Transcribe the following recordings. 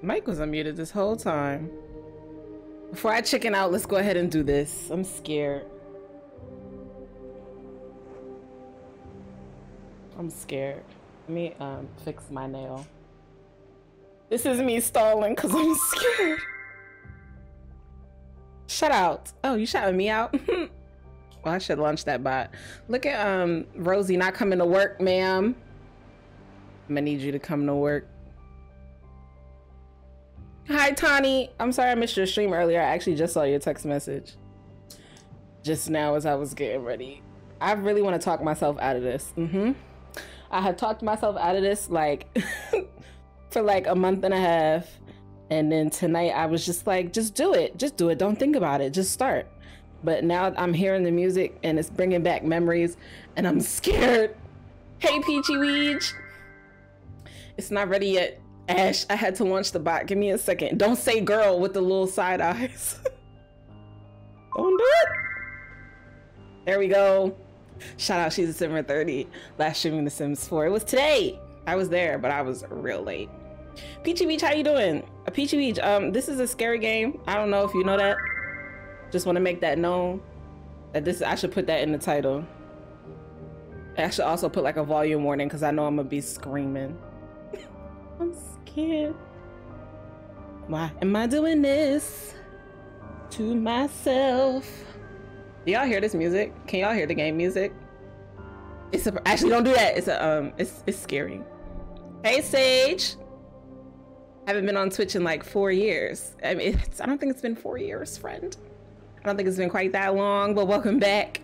Mike was unmuted this whole time. Before I chicken out, let's go ahead and do this. I'm scared. I'm scared. Let me um, fix my nail. This is me stalling because I'm scared. Shut out. Oh, you shouting me out? well, I should launch that bot. Look at um Rosie not coming to work, ma'am. I'm gonna need you to come to work. Hi, Tani. I'm sorry I missed your stream earlier. I actually just saw your text message. Just now as I was getting ready. I really want to talk myself out of this. Mm-hmm. I have talked myself out of this like for like a month and a half. And then tonight I was just like, just do it. Just do it. Don't think about it. Just start. But now I'm hearing the music and it's bringing back memories and I'm scared. Hey, Peachy Weege. It's not ready yet. Ash, I had to launch the bot. Give me a second. Don't say girl with the little side eyes. Don't do it. There we go. Shout out, she's a Simmer 30. Last streaming The Sims 4. It was today. I was there, but I was real late. Peachy Beach, how you doing? A Peachy Beach, um, this is a scary game. I don't know if you know that. Just want to make that known. That this, I should put that in the title. I should also put like a volume warning because I know I'm gonna be screaming. I'm scared. Why am I doing this to myself? Do y'all hear this music? Can y'all hear the game music? It's a, actually don't do that. It's a um it's it's scary. Hey Sage. I haven't been on Twitch in like four years. I mean, I don't think it's been four years, friend. I don't think it's been quite that long, but welcome back.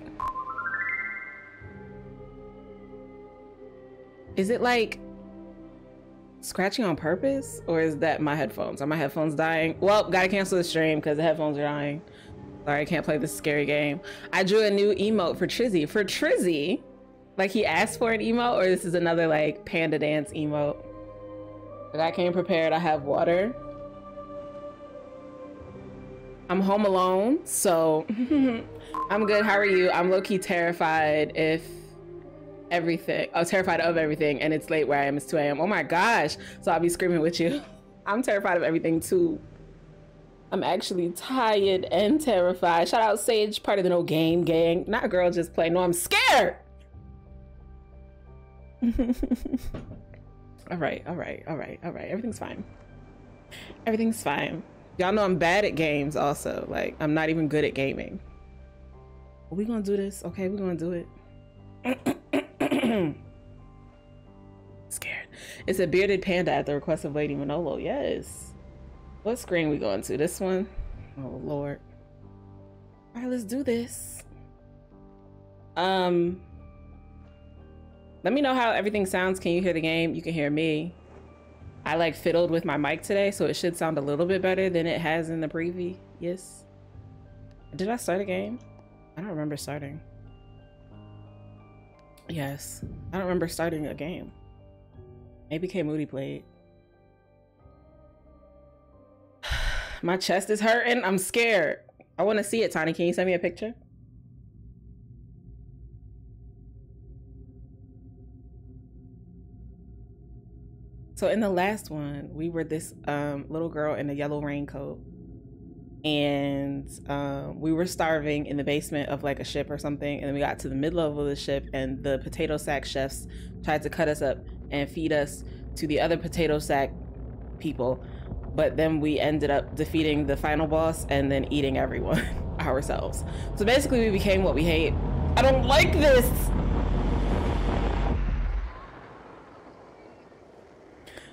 Is it like scratching on purpose or is that my headphones? Are my headphones dying? Well, gotta cancel the stream because the headphones are dying. Sorry, I can't play this scary game. I drew a new emote for Trizzy. For Trizzy, like he asked for an emote, or this is another like panda dance emote. But I came prepared. I have water. I'm home alone, so I'm good. How are you? I'm low-key terrified if everything, oh, terrified of everything, and it's late where I am. It's 2 a.m. Oh my gosh. So I'll be screaming with you. I'm terrified of everything too. I'm actually tired and terrified. Shout out Sage, part of the No Game Gang. Not girl, just play. No, I'm scared. all right, all right, all right, all right. Everything's fine. Everything's fine. Y'all know I'm bad at games also. Like, I'm not even good at gaming. We gonna do this? Okay, we're gonna do it. Scared. It's a bearded panda at the request of Lady Manolo. Yes. What screen we going to? This one? Oh lord. All right, let's do this. Um, let me know how everything sounds. Can you hear the game? You can hear me. I like fiddled with my mic today, so it should sound a little bit better than it has in the preview. Yes. Did I start a game? I don't remember starting. Yes. I don't remember starting a game. Maybe K Moody played. My chest is hurting. I'm scared. I want to see it, Tony. Can you send me a picture? So in the last one, we were this um, little girl in a yellow raincoat, and um, we were starving in the basement of like a ship or something. And then we got to the mid level of the ship, and the potato sack chefs tried to cut us up and feed us to the other potato sack people but then we ended up defeating the final boss and then eating everyone ourselves. So basically we became what we hate. I don't like this!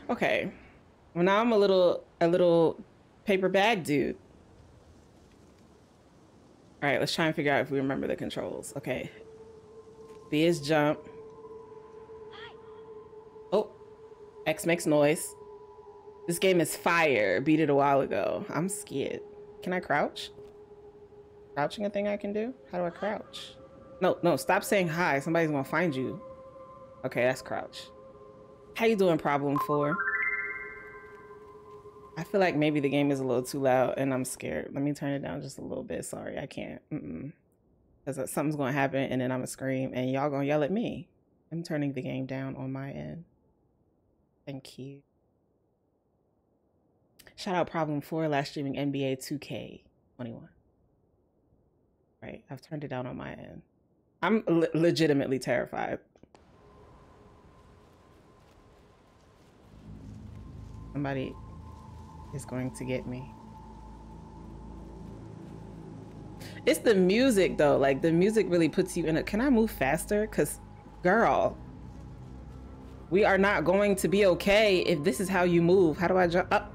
Okay. Well now I'm a little a little paper bag dude. Alright, let's try and figure out if we remember the controls. Okay. B is jump. Oh. X makes noise. This game is fire. Beat it a while ago. I'm scared. Can I crouch? Crouching a thing I can do? How do I crouch? No, no, stop saying hi. Somebody's gonna find you. Okay, that's crouch. How you doing, problem four? I feel like maybe the game is a little too loud and I'm scared. Let me turn it down just a little bit. Sorry, I can't. Because uh, something's gonna happen and then I'm gonna scream and y'all gonna yell at me. I'm turning the game down on my end. Thank you. Shout out Problem 4 last streaming NBA 2K21. Right, I've turned it down on my end. I'm le legitimately terrified. Somebody is going to get me. It's the music though. Like the music really puts you in a. Can I move faster? Cause, girl, we are not going to be okay if this is how you move. How do I jump up?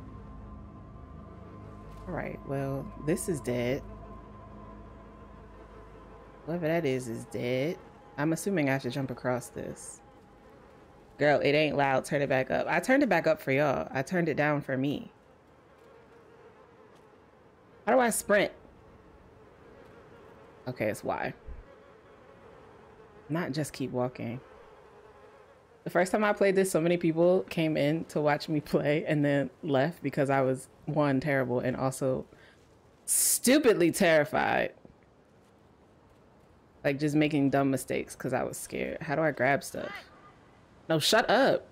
All right. Well, this is dead. Whatever that is is dead. I'm assuming I have to jump across this. Girl, it ain't loud. Turn it back up. I turned it back up for y'all. I turned it down for me. How do I sprint? Okay, it's Y. Not just keep walking. The first time I played this, so many people came in to watch me play and then left because I was one terrible and also stupidly terrified. Like just making dumb mistakes because I was scared. How do I grab stuff? No, shut up.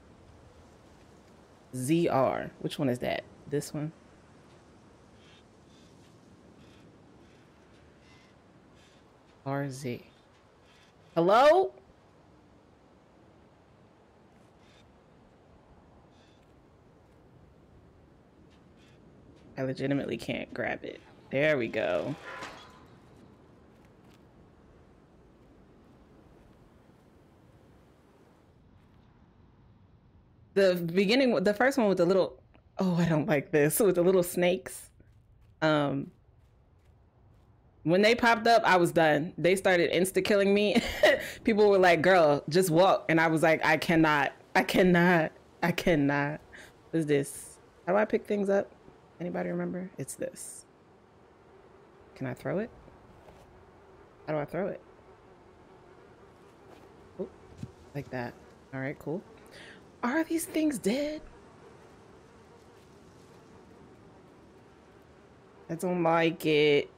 ZR. Which one is that? This one? RZ. Hello? I legitimately can't grab it. There we go. The beginning, the first one with the little, oh, I don't like this, with the little snakes. Um, when they popped up, I was done. They started insta killing me. People were like, "Girl, just walk," and I was like, "I cannot. I cannot. I cannot." What is this? How do I pick things up? Anybody remember? It's this. Can I throw it? How do I throw it? Like that. All right, cool. Are these things dead? I don't like it.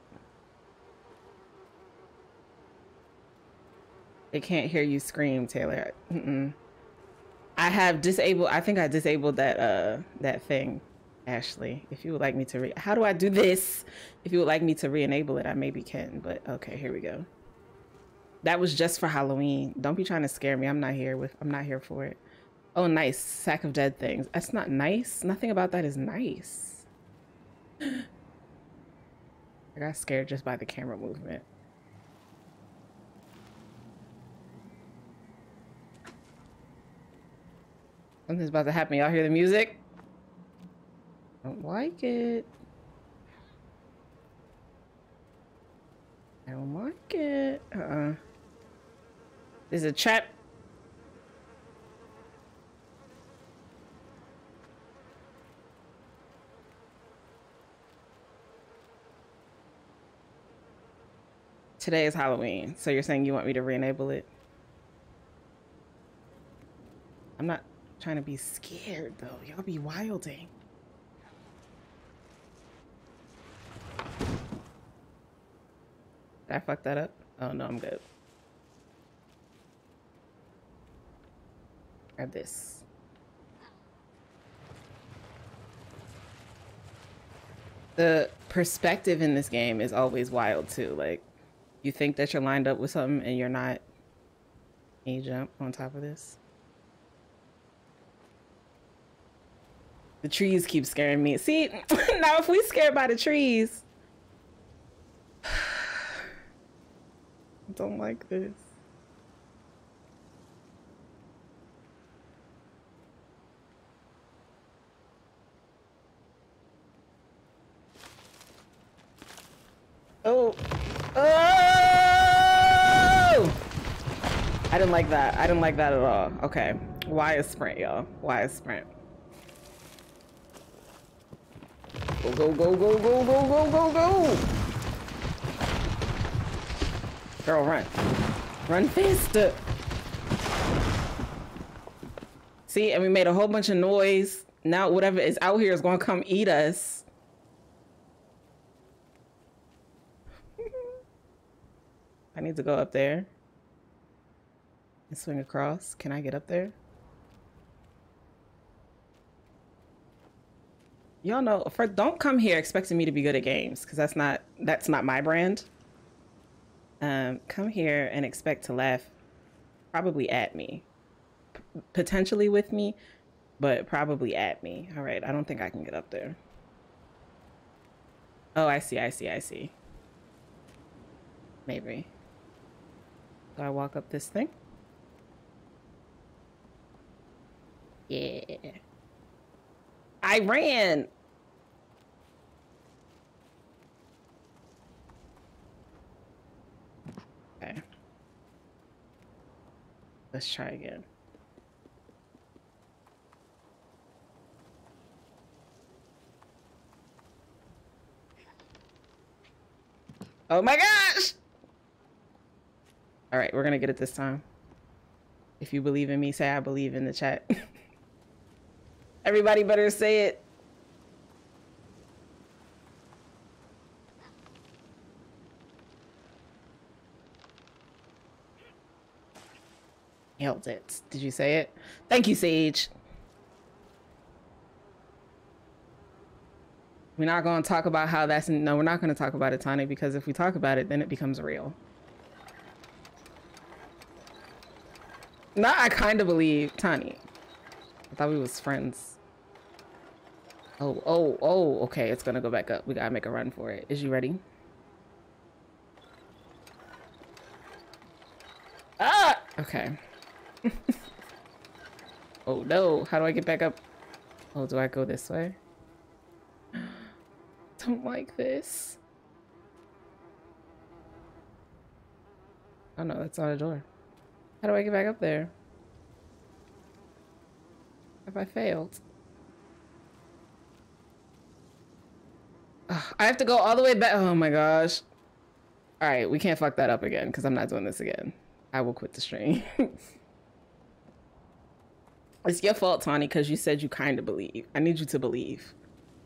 They can't hear you scream, Taylor. Mm -mm. I have disabled. I think I disabled that uh that thing, Ashley. If you would like me to re, how do I do this? If you would like me to re-enable it, I maybe can. But okay, here we go. That was just for Halloween. Don't be trying to scare me. I'm not here with. I'm not here for it. Oh, nice sack of dead things. That's not nice. Nothing about that is nice. I got scared just by the camera movement. Something's about to happen. Y'all hear the music? Don't like it. I don't like it. Uh-uh. There's a trap. Today is Halloween, so you're saying you want me to re-enable it? I'm not trying to be scared though. Y'all be wilding. Did I fuck that up? Oh no, I'm good. Grab this. The perspective in this game is always wild too. Like, you think that you're lined up with something and you're not. Can you jump on top of this? The trees keep scaring me. See, now if we scared by the trees. Don't like this. Oh. Oh! I didn't like that. I didn't like that at all. Okay. Why is sprint, y'all? Why is sprint? Go, go, go, go, go, go, go, go, go! Girl, run. Run faster! See, and we made a whole bunch of noise. Now whatever is out here is gonna come eat us. I need to go up there and swing across. Can I get up there? Y'all know, for don't come here expecting me to be good at games because that's not that's not my brand. Um, come here and expect to laugh, probably at me, P potentially with me, but probably at me. All right, I don't think I can get up there. Oh, I see, I see, I see. Maybe. Do I walk up this thing? Yeah. I ran. Okay. Let's try again. Oh my gosh! All right, we're gonna get it this time. If you believe in me, say I believe in the chat. Everybody better say it. It. Did you say it? Thank you, Sage. We're not going to talk about how that's... No, we're not going to talk about it, Tani, because if we talk about it, then it becomes real. Nah, I kind of believe Tani. I thought we was friends. Oh, oh, oh, okay. It's going to go back up. We got to make a run for it. Is you ready? Ah! Okay. oh, no. How do I get back up? Oh, do I go this way? Don't like this. Oh, no. That's not a door. How do I get back up there? Have I failed? I have to go all the way back. Oh my gosh. All right, we can't fuck that up again because I'm not doing this again. I will quit the stream. it's your fault, Tani, because you said you kind of believe. I need you to believe.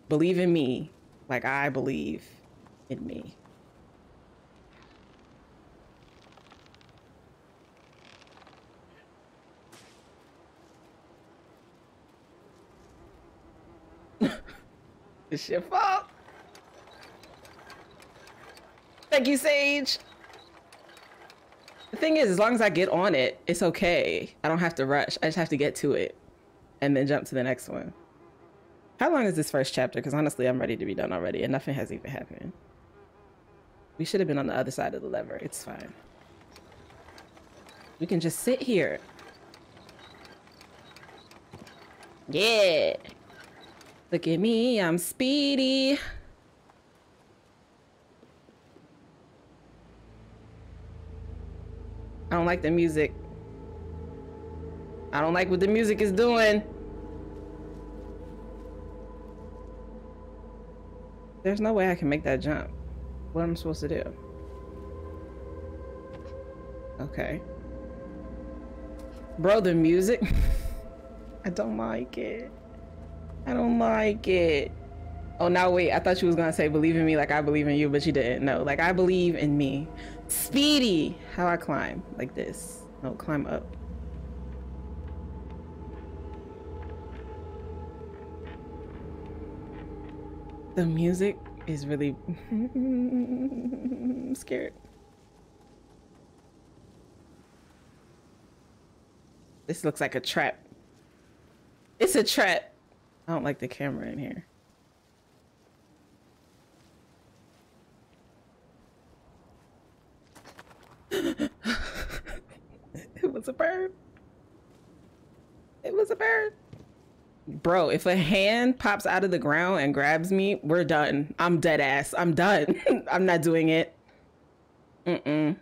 Believe in me like I believe in me. it's your fault. Thank you, Sage. The thing is, as long as I get on it, it's okay. I don't have to rush. I just have to get to it and then jump to the next one. How long is this first chapter? Because honestly, I'm ready to be done already and nothing has even happened. We should have been on the other side of the lever. It's fine. We can just sit here. Yeah. Look at me, I'm speedy. I don't like the music. I don't like what the music is doing. There's no way I can make that jump. What am I supposed to do? Okay. Bro, the music. I don't like it. I don't like it. Oh, now wait. I thought you was gonna say believe in me like I believe in you, but you didn't. No, like I believe in me. Speedy! How I climb? Like this. No, climb up. The music is really I'm scared. This looks like a trap. It's a trap. I don't like the camera in here. it was a bird. It was a bird. Bro, if a hand pops out of the ground and grabs me, we're done. I'm dead ass. I'm done. I'm not doing it. Mm-mm.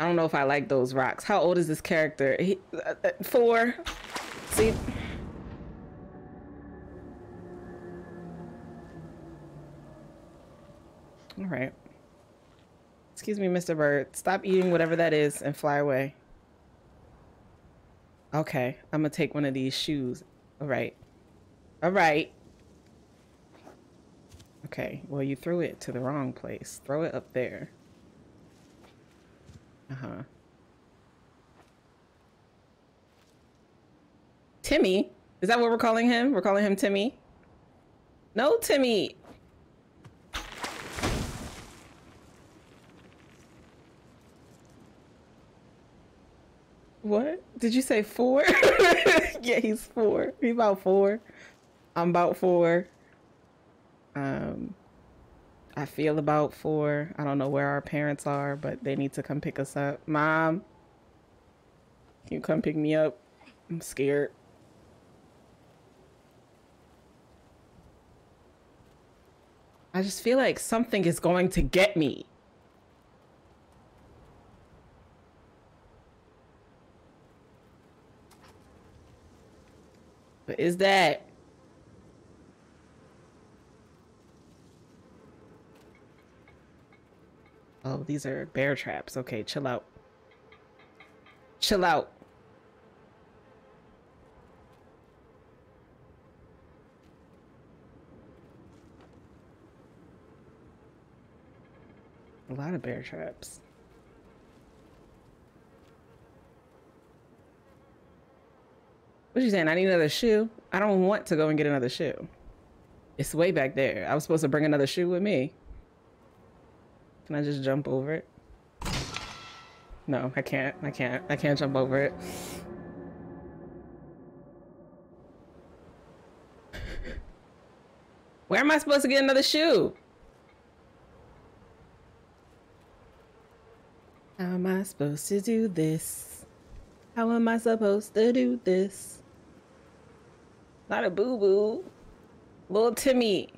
I don't know if I like those rocks. How old is this character? He, uh, uh four. See? All right. Excuse me, Mr. Bird. Stop eating whatever that is and fly away. Okay, I'm gonna take one of these shoes. All right. All right. Okay, well, you threw it to the wrong place. Throw it up there. Uh-huh. Timmy? Is that what we're calling him? We're calling him Timmy? No, Timmy. What? Did you say four? yeah, he's four. He's about four. I'm about four. Um, I feel about four. I don't know where our parents are, but they need to come pick us up. Mom, can you come pick me up? I'm scared. I just feel like something is going to get me. But is that Oh, these are bear traps. Okay, chill out. Chill out. A lot of bear traps. What you saying? I need another shoe? I don't want to go and get another shoe. It's way back there. I was supposed to bring another shoe with me. Can I just jump over it? No, I can't. I can't. I can't jump over it. Where am I supposed to get another shoe? How am I supposed to do this? How am I supposed to do this? Not a boo-boo. Little Timmy.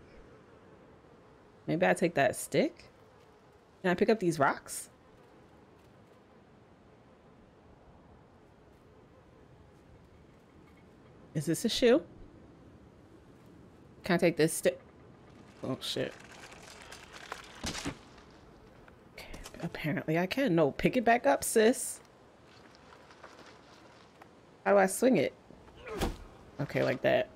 Maybe I take that stick? Can I pick up these rocks? Is this a shoe? Can I take this stick? Oh shit. Okay, apparently I can. No, pick it back up, sis. How do I swing it? Okay, like that.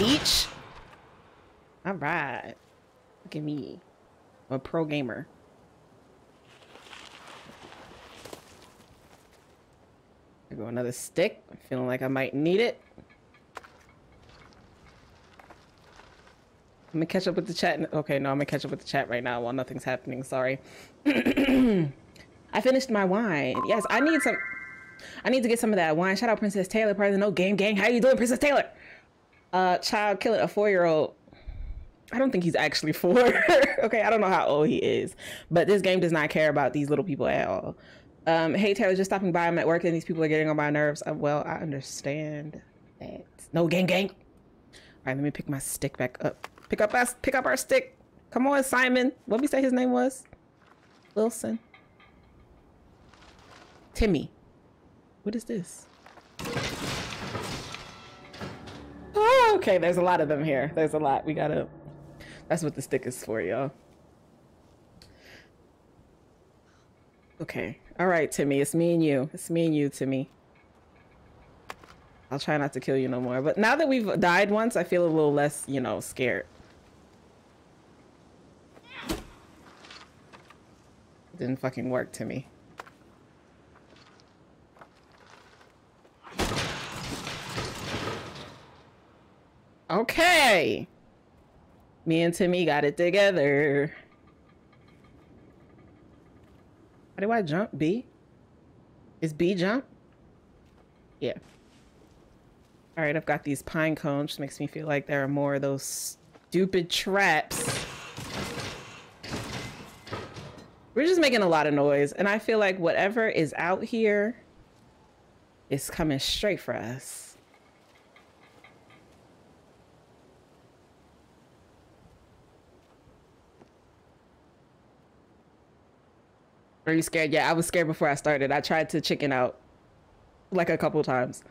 Each? Alright. Look at me. I'm a pro gamer. I go another stick. I'm feeling like I might need it. I'm gonna catch up with the chat. Okay, no, I'm gonna catch up with the chat right now while nothing's happening. Sorry. I finished my wine. Yes, I need some. I need to get some of that wine. Shout out Princess Taylor, part of the No Game Gang. How you doing, Princess Taylor? Uh, child killing a four-year-old I don't think he's actually four. okay, I don't know how old he is, but this game does not care about these little people at all. Um, hey Taylor, just stopping by. I'm at work and these people are getting on my nerves. Uh, well, I understand that. No gang gang. All right, let me pick my stick back up. Pick up us. Pick up our stick. Come on, Simon. What we say his name was? Wilson. Timmy. What is this? Oh, okay, there's a lot of them here. There's a lot. We gotta that's what the stick is for, y'all. Okay. All right, Timmy. It's me and you. It's me and you, Timmy. I'll try not to kill you no more. But now that we've died once, I feel a little less, you know, scared. Didn't fucking work, Timmy. Okay. Me and Timmy got it together. How do I jump? B? Is B jump? Yeah. All right, I've got these pine cones. Just makes me feel like there are more of those stupid traps. We're just making a lot of noise, and I feel like whatever is out here is coming straight for us. Are you scared? Yeah, I was scared before I started. I tried to chicken out like a couple times.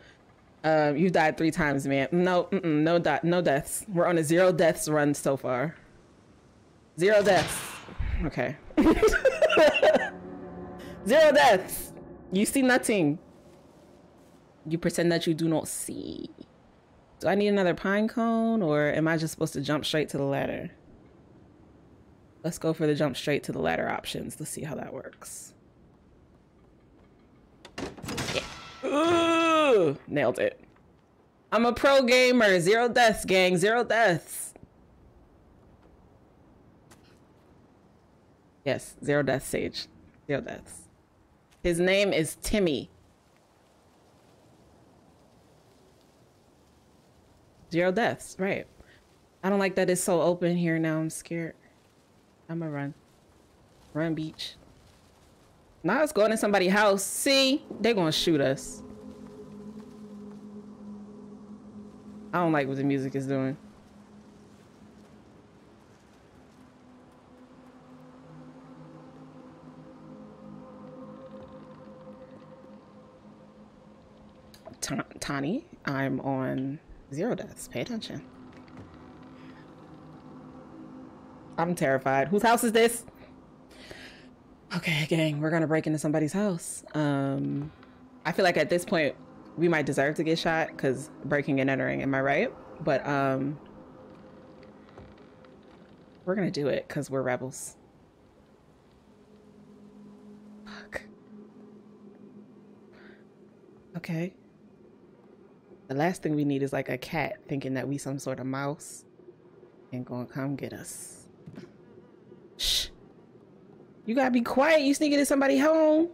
Um, you died three times, man. No, mm -mm, no, no deaths. We're on a zero deaths run so far. Zero deaths. Okay. zero deaths. You see nothing. You pretend that you do not see. Do I need another pine cone or am I just supposed to jump straight to the ladder? Let's go for the jump straight to the ladder options. Let's see how that works. Yeah. Ooh, nailed it. I'm a pro gamer. Zero deaths, gang. Zero deaths. Yes, zero deaths, Sage. Zero deaths. His name is Timmy. Zero deaths, right. I don't like that it's so open here now. I'm scared. I'm gonna run. Run, beach. Now it's going to somebody's house. See? They're gonna shoot us. I don't like what the music is doing. Tani, I'm on zero deaths. Pay attention. I'm terrified. Whose house is this? Okay, gang, we're gonna break into somebody's house. Um, I feel like at this point we might deserve to get shot because breaking and entering. Am I right? But um, we're gonna do it because we're rebels. Fuck. Okay. The last thing we need is like a cat thinking that we some sort of mouse and gonna come get us. Shh. You gotta be quiet. You sneaking in somebody home.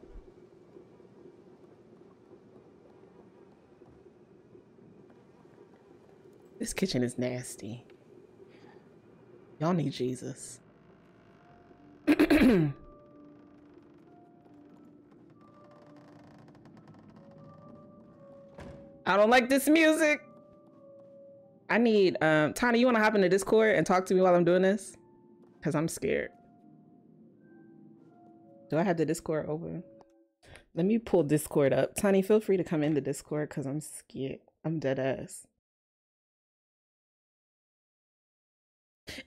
This kitchen is nasty. Y'all need Jesus. I don't like this music. I need um Tiny, you wanna hop into Discord and talk to me while I'm doing this? Cause I'm scared. Do I have the Discord open? Let me pull Discord up. Tani, feel free to come in the Discord because I'm scared. I'm dead ass.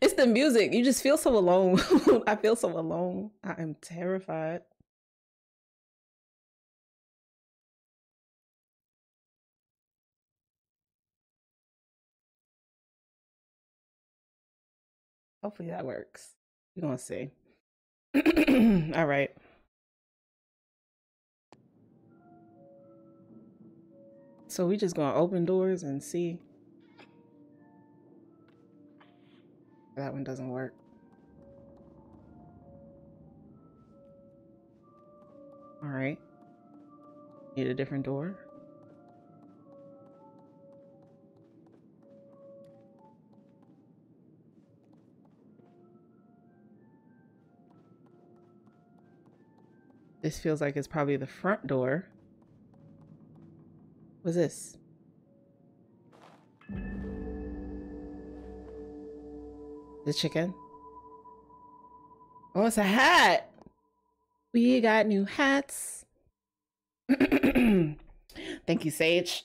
It's the music. You just feel so alone. I feel so alone. I am terrified. Hopefully that works. We're gonna see. All right. So we just gonna open doors and see. That one doesn't work. All right. Need a different door. This feels like it's probably the front door. What's this? The chicken. Oh, it's a hat. We got new hats. Thank you, Sage.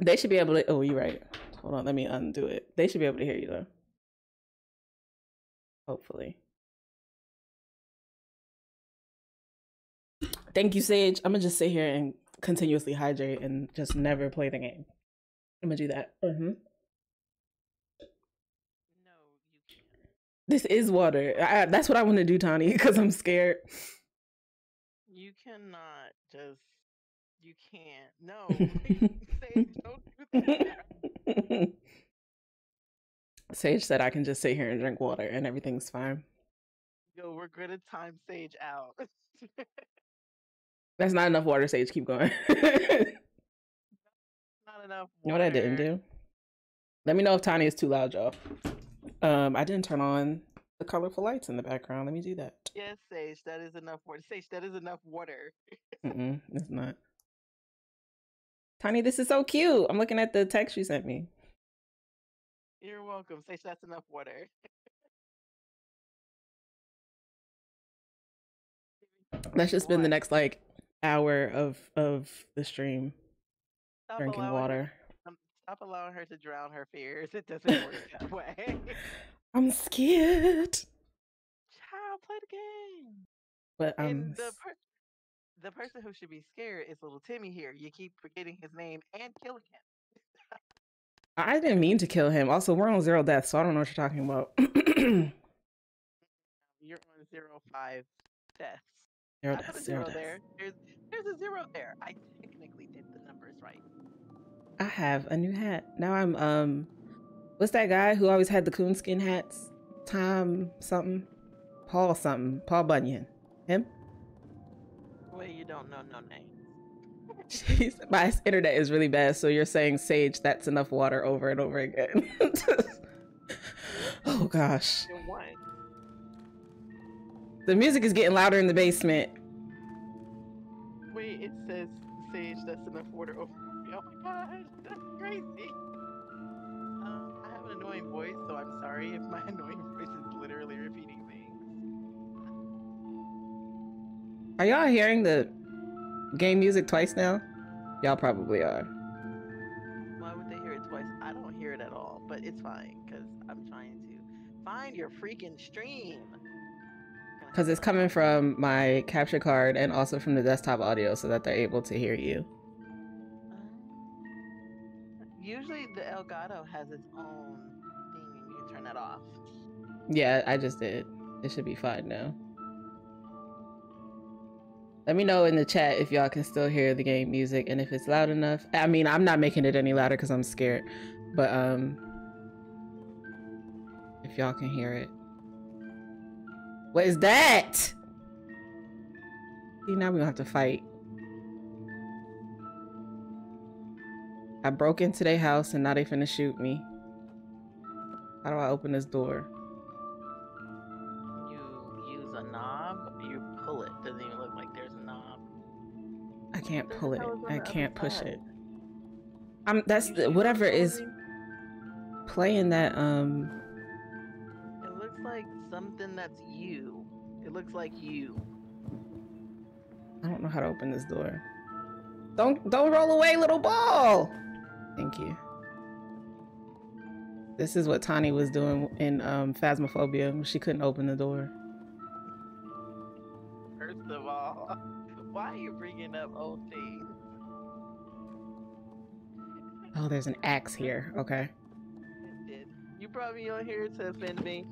They should be able to. Oh, you're right. Hold on, let me undo it. They should be able to hear you though. Hopefully. Thank you, Sage. I'm gonna just sit here and continuously hydrate and just never play the game. I'm gonna do that. Mm-hmm. This is water. I, that's what I want to do, Tony, because I'm scared. You cannot just. You can't. No. Sage, don't do that. Sage said I can just sit here and drink water and everything's fine. Yo, we're good at time Sage out. That's not enough water, Sage. Keep going. not enough. Water. You know what I didn't do? Let me know if Tani is too loud, y'all. Um, I didn't turn on the colorful lights in the background. Let me do that. Yes, Sage, that is enough water. Sage, that is enough water. Mm-mm, it's not. Tani, this is so cute. I'm looking at the text you sent me. You're welcome. Sage, that's enough water. That's just been the next like hour of of the stream. Stop drinking water. Her, um, stop allowing her to drown her fears. It doesn't work that way. I'm scared. Child, play the game. But um and the per- the person who should be scared is little Timmy here. You keep forgetting his name and killing him. I didn't mean to kill him. Also, we're on zero death, so I don't know what you're talking about. You're on zero five deaths. Zero I put a deaths, zero zero there. There's, there's a zero there. I technically did the numbers right. I have a new hat. Now I'm um what's that guy who always had the coonskin hats? Tom something. Paul something. Paul Bunyan. Him? Well, you don't know no name. Jeez, my internet is really bad, so you're saying Sage, that's enough water over and over again. oh gosh. Won. The music is getting louder in the basement. Wait, it says Sage, that's enough water over me. Oh my gosh, that's crazy. Um, I have an annoying voice, so I'm sorry if my annoying voice is literally repeating things. Are y'all hearing the game music twice now? Y'all probably are. Why would they hear it twice? I don't hear it at all, but it's fine because I'm trying to find your freaking stream. Because it's coming from my capture card and also from the desktop audio so that they're able to hear you. Usually the Elgato has its own thing and you can turn that off. Yeah, I just did. It should be fine now. Let me know in the chat if y'all can still hear the game music and if it's loud enough. I mean, I'm not making it any louder because I'm scared, but um, if y'all can hear it. What is that? See, now we don't have to fight. I broke into their house and now they finna shoot me. How do I open this door? You use a knob, you pull it. Doesn't even look like there's a knob. I can't pull it. hell is on I can't push side? it. I'm that's the, whatever is playing that um It looks like something that's you. It looks like you. I don't know how to open this door. Don't don't roll away, little ball. Thank you. This is what Tani was doing in um Phasmophobia she couldn't open the door. First of all, why are you bringing up old things? Oh, there's an axe here. Okay. You brought me on here to offend me.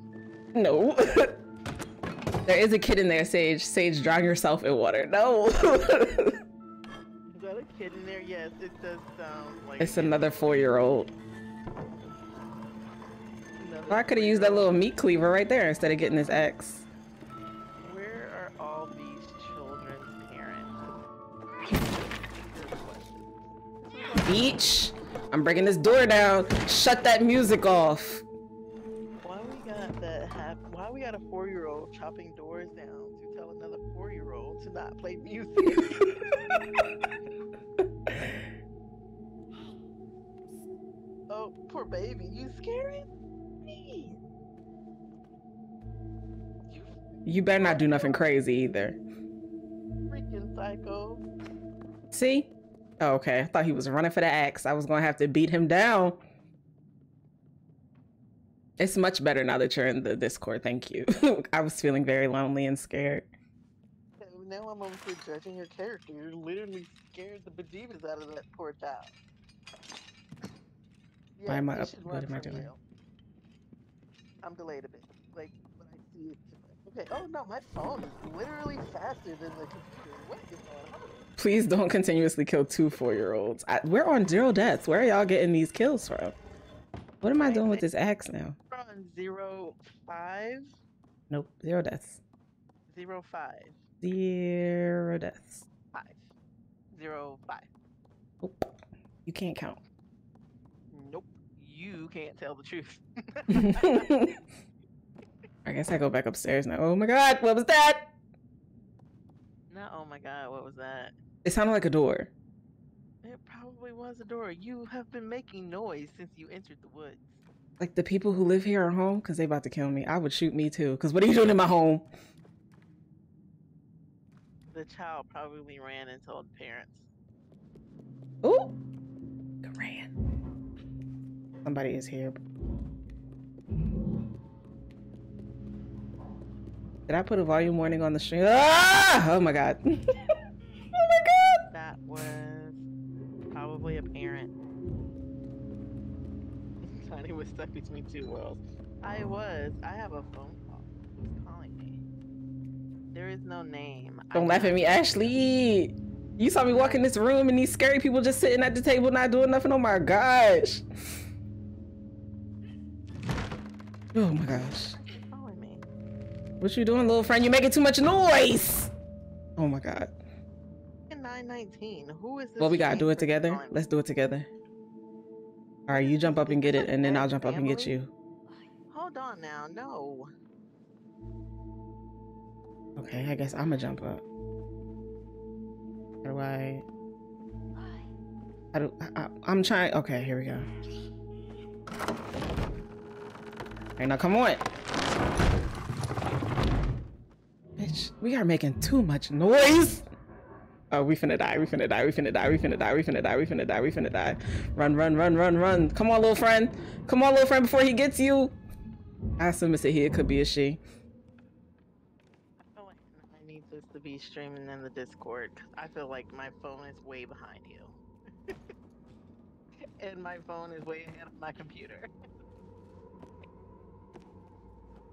No. there is a kid in there, Sage. Sage, drown yourself in water. No. Is that a kid in there? Yes, it does sound like. it's another four-year-old. Well, I could have used that little meat cleaver right there instead of getting this axe. Where are all these children's parents? Beach. I'm breaking this door down. Shut that music off. We got a four-year-old chopping doors down to tell another four-year-old to not play music? oh, poor baby, you scaring me. You You better not do nothing crazy either. freaking psycho. See? Oh, okay. I thought he was running for the axe. I was going to have to beat him down. It's much better now that you're in the Discord. Thank you. I was feeling very lonely and scared. Now I'm over here judging your character. You literally scared the bejeebus out of that poor child. Why am I up- what am I doing? You. I'm delayed a bit. Like, when I see it. Okay, oh no, my phone is literally faster than the computer. What is going on? Please don't continuously kill two four year olds. We're on zero deaths. Where are y'all getting these kills from? What am I doing with this axe now? On zero five Nope. Zero deaths. zero five Zero deaths. five zero five. Nope. You can't count. Nope, you can't tell the truth. I guess I go back upstairs now. Oh my god, what was that? no, oh my god, what was that? It sounded like a door. It probably was a door. You have been making noise since you entered the woods. Like the people who live here are home because they about to kill me. I would shoot me too. Because what are you doing in my home? The child probably ran and told parents. Ooh, ran. Somebody is here. Did I put a volume warning on the stream? Ah! Oh oh my god. stuck between two worlds. I was. I have a phone call. Who's calling me? There is no name. I Don't laugh at me, Ashley. You saw me walk in this room and these scary people just sitting at the table not doing nothing. Oh my gosh. Oh my gosh. Me. What you doing, little friend? You're making too much noise. Oh my god. 919. Who is this? Well, we gotta do it together. Let's do it together. All right, you jump up and get it, and then I'll jump up and get you. Hold on now. No. Okay, I guess I'm gonna jump up. How do I? How do I, I, I'm trying? Okay, here we go. Hey, now come on. Bitch, we are making too much noise. Oh, we finna die, we finna die, we finna die, we finna die, we finna die, we finna die, we finna die. Run, run, run, run, run. Come on, little friend. Come on, little friend, before he gets you. I assume it's a he, it could be a she. Like I need this to be streaming in the Discord 'cause I feel like my phone is way behind you. and my phone is way ahead of my computer.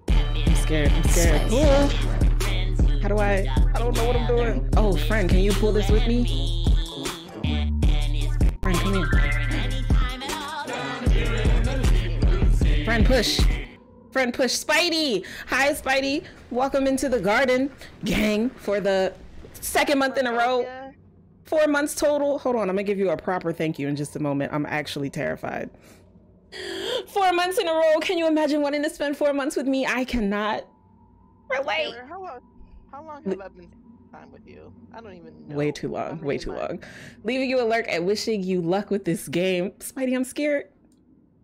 I'm scared, I'm scared. Ooh. How do I? I don't know what I'm doing. Oh, friend, can you pull this with me? Friend, come here. Friend, push. Friend, push. Spidey! Hi, Spidey. Welcome into the garden gang for the second month in a row. Four months total. Hold on, I'm gonna give you a proper thank you in just a moment. I'm actually terrified. Four months in a row. Can you imagine wanting to spend four months with me? I cannot relate. Taylor, how long? How long have I been time with you? I don't even know. Way too long. Way too months? long. Leaving you a lurk and wishing you luck with this game. Spidey, I'm scared.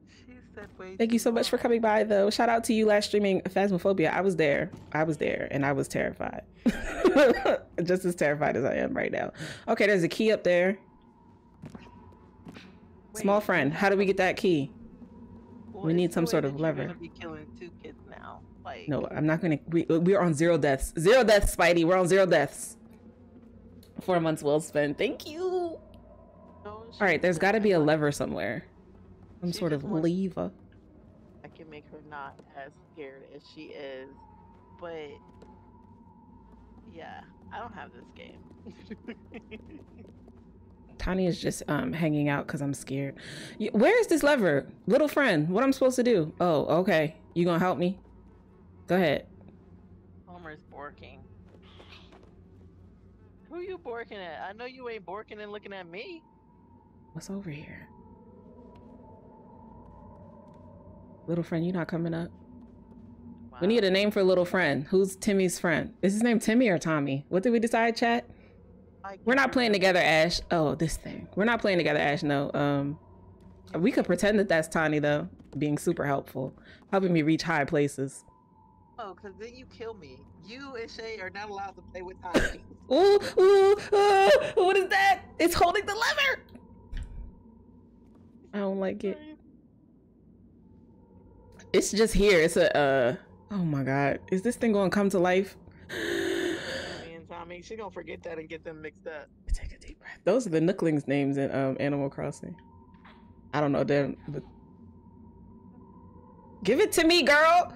She said way Thank you so much for coming by, though. Shout out to you last streaming Phasmophobia. I was there. I was there, and I was terrified. Just as terrified as I am right now. Okay, there's a key up there. Small friend, how do we get that key? well, we need some sort of that you're lever. gonna be killing two kids now. Like No, I'm not gonna. We we're on zero deaths. Zero deaths, Spidey. We're on zero deaths. Four months well spent. Thank you. no, All right, there's got to be a lever somewhere. Some sort of lever. I can make her not as scared as she is, but yeah, I don't have this game. Tani is just um hanging out because I'm scared. Where is this lever, little friend? What I'm supposed to do? Oh, okay. You gonna help me? Go ahead. Homer's borking. Who you borking at? I know you ain't borking and looking at me. What's over here? Little friend, you not coming up? We need a name for little friend. Who's Timmy's friend? Is his name Timmy or Tommy? What did we decide, chat? We're not playing together, Ash. Oh, this thing. We're not playing together, Ash. No. Um, we could pretend that that's Tani though, being super helpful, helping me reach high places. Oh, because then you kill me. You and Shay are not allowed to play with Tommy. Ooh, ooh, uh, what is that? It's holding the lever. I don't like it. It's just here. It's a. uh Oh my god, is this thing gonna come to life? Me and Tommy, she gonna forget that and get them mixed up. Take a deep breath. Those are the Nooklings names in um Animal Crossing. I don't know them, but give it to me, girl.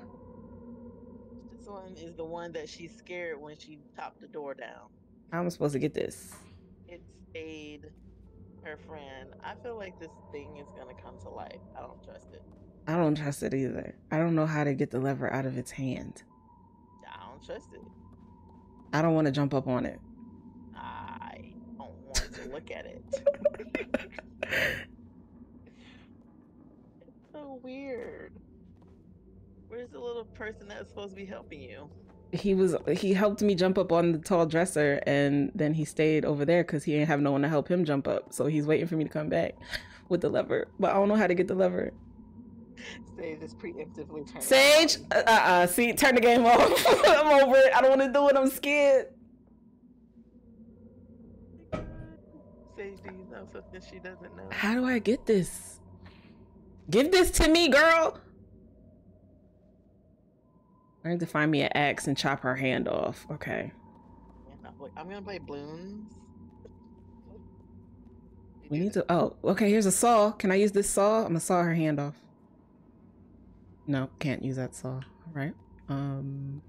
Is the one that she's scared when she topped the door down. How am I supposed to get this? It stayed her friend. I feel like this thing is gonna come to life. I don't trust it. I don't trust it either. I don't know how to get the lever out of its hand. I don't trust it. I don't want to jump up on it. I don't want to look at it. It's so weird. Where's the little person that's supposed to be helping you? he was he helped me jump up on the tall dresser and then he stayed over there because he didn't have no one to help him jump up. So he's waiting for me to come back with the lever. But i don't know how to get the lever. Sage is preemptively turning. sage uh uh see turn the game off. I'm over it. I don't want to do it. I'm scared. Sage, do you know something she doesn't know? how do i get this? Give this to me girl i need to find me an axe and chop her hand off okay Yeah, no, wait, I'm gonna play balloons. we need to oh okay here's a saw can i use this saw i'm gonna saw her hand off no can't use that saw all right um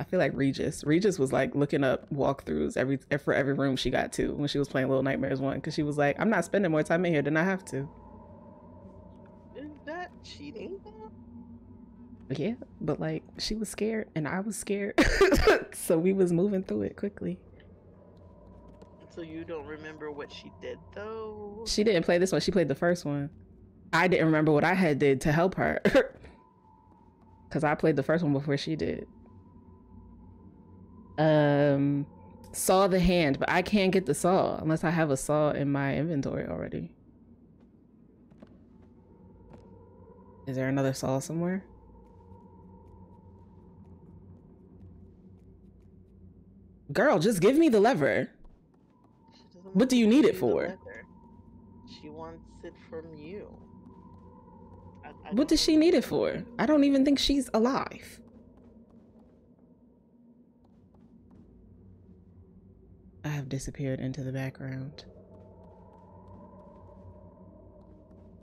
I feel like Regis. Regis was like looking up walkthroughs every for every room she got to when she was playing Little Nightmares one because she was like, I'm not spending more time in here than I have to. Is that cheating? Yeah, but like she was scared and I was scared, so we was moving through it quickly. So you don't remember what she did though? She didn't play this one. She played the first one. I didn't remember what I had did to help her. Cause I played the first one before she did. Um saw the hand, but I can't get the saw unless I have a saw in my inventory already. Is there another saw somewhere? Girl, just give me the lever. What do you need it for? She wants it from you. I, I what does she need it for? I don't even think she's alive. I have disappeared into the background.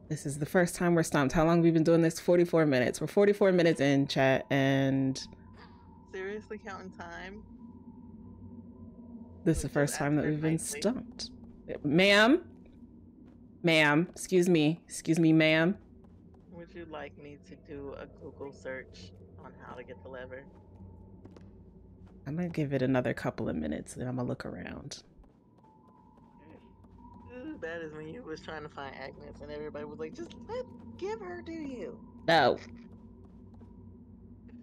This is the first time we're stumped. How long have we been doing this? 44 minutes. We're 44 minutes in chat and... Seriously counting time? This is the first time that we've been stumped. Ma'am? Ma'am, excuse me. Excuse me, ma'am. Would you like me to do a Google search on how to get the lever? I'm gonna give it another couple of minutes and I'm gonna look around. That is when you was trying to find Agnes and everybody was like, just let give her to you. No.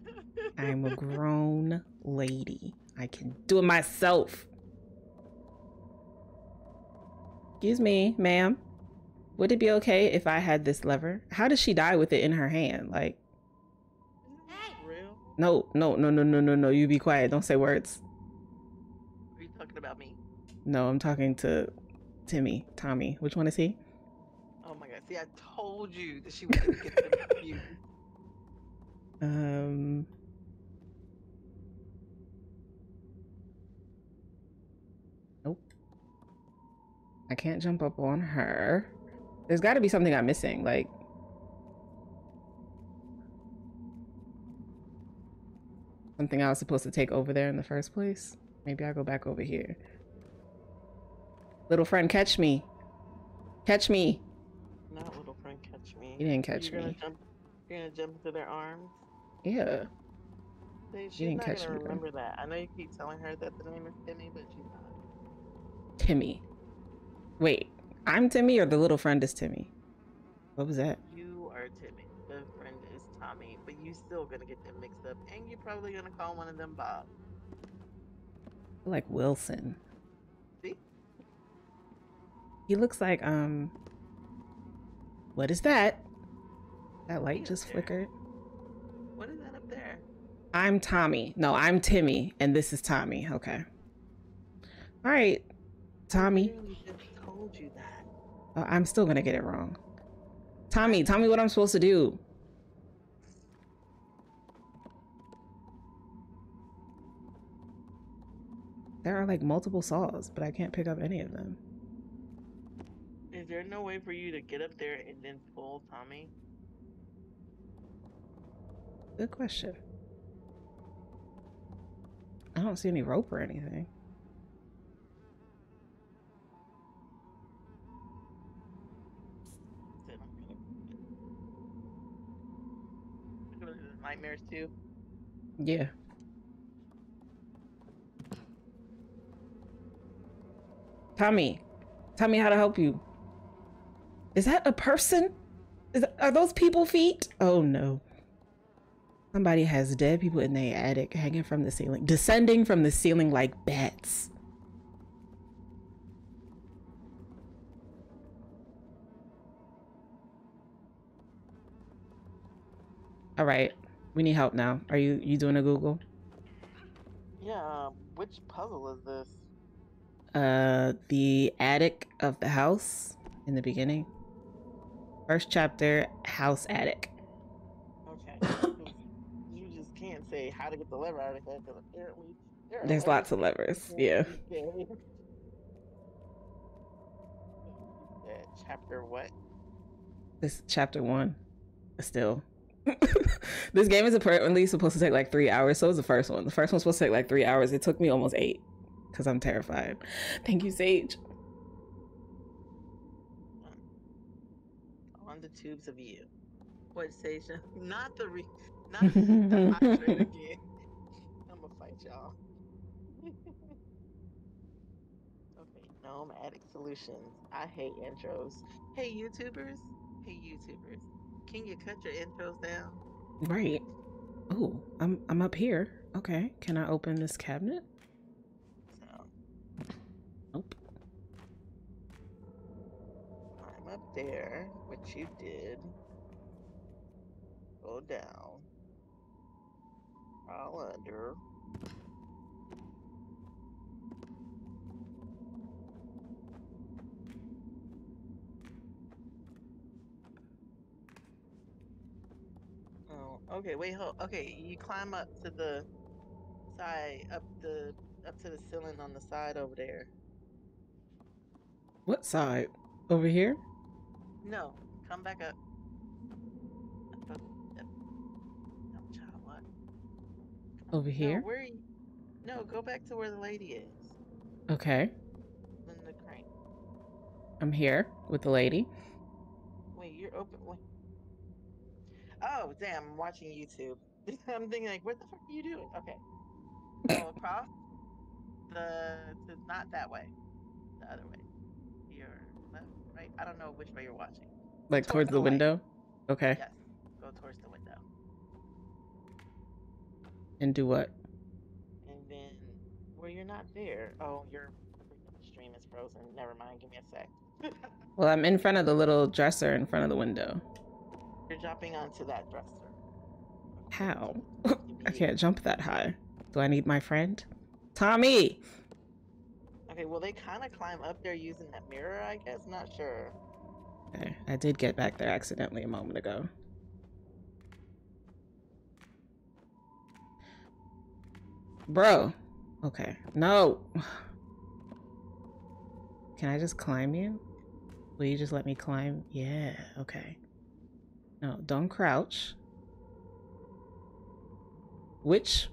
Oh. I'm a grown lady. I can do it myself. Excuse me, ma'am. Would it be okay if I had this lever? How did she die with it in her hand? Like, no, no, no, no, no, no, no. You be quiet. Don't say words. Are you talking about me? No, I'm talking to Timmy. Tommy. Which one is he? Oh my god. See, I told you that she was going to get them confused. Um. I can't jump up on her. There's got to be something I'm missing. Like, something I was supposed to take over there in the first place. Maybe I'll go back over here. Little friend, catch me. Catch me. Not little friend, catch me. You didn't catch you're me. Gonna jump, you're gonna jump into their arms? Yeah. she's you didn't not catch gonna me. remember though. that. I know you keep telling her that the name is Timmy, but she's not. Timmy. Wait, I'm Timmy or the little friend is Timmy? What was that? You are Timmy. The friend is Tommy, but you still gonna get them mixed up, and you're probably gonna call one of them Bob. Like Wilson. See? He looks like um. What is that? That light just there? flickered. What is that up there? I'm Tommy. No, I'm Timmy, and this is Tommy. Okay. All right, Tommy told you that. Oh, I'm still gonna get it wrong. Tommy, tell me what I'm supposed to do. There are like multiple saws, but I can't pick up any of them. Is there no way for you to get up there and then pull Tommy? Good question. I don't see any rope or anything. Nightmares too? Yeah. Tommy, tell me how to help you. Is that a person? Is that, are those people feet? Oh no. Somebody has dead people in their attic hanging from the ceiling, descending from the ceiling like bats. All right. We need help now. Are you you doing a Google? Yeah. Um, which puzzle is this? Uh, the attic of the house in the beginning. First chapter, house attic. Okay. you just can't say how to get the lever out of that because apparently there there's lots of levers. Yeah. yeah. Chapter what? This chapter one. Still this game is apparently supposed to take like three hours. So is the first one. The first one's supposed to take like three hours. It took me almost eight because I'm terrified. Thank you, Sage. On the tubes of you. What Sage? Not the re. Not the again. I'm gonna fight y'all. okay, Gnome Addict Solutions. I hate intros. Hey YouTubers. Hey YouTubers. Can you cut your intros down? Right. Oh, I'm I'm up here. Okay. Can I open this cabinet? So Nope. I'm up there, which you did. Go down. Crawl under. Oh, okay. Wait, hold. Okay, you climb up to the side, up the up to the ceiling on the side over there. What side? Over here? No, come back up. Up, up, up. Child, what? Over here? No, where? You... No, go back to where the lady is. Okay. In the crane. I'm here with the lady. Wait, you're open. Wait. Oh, damn! I'm watching YouTube. I'm thinking like, what the fuck are you doing? Okay. Go across. The, the not that way. The other way. Your left, right. I don't know which way you're watching. Like Toward towards the the window? Okay. Yes. Go towards the window. And do what? And then, well, you're not there. Oh, your stream is frozen. Never mind. Give me a sec. Well, I'm in front of the little dresser in front of the window. You're jumping onto that dresser. How? I can't jump that high. Do I need my friend? Tommy! Okay, well, they kind of climb up there using that mirror, I guess. Not sure. Okay, I did get back there accidentally a moment ago. Bro. Okay. No. Can I just climb you? Will you just let me climb? Yeah, okay. No, don't crouch. Which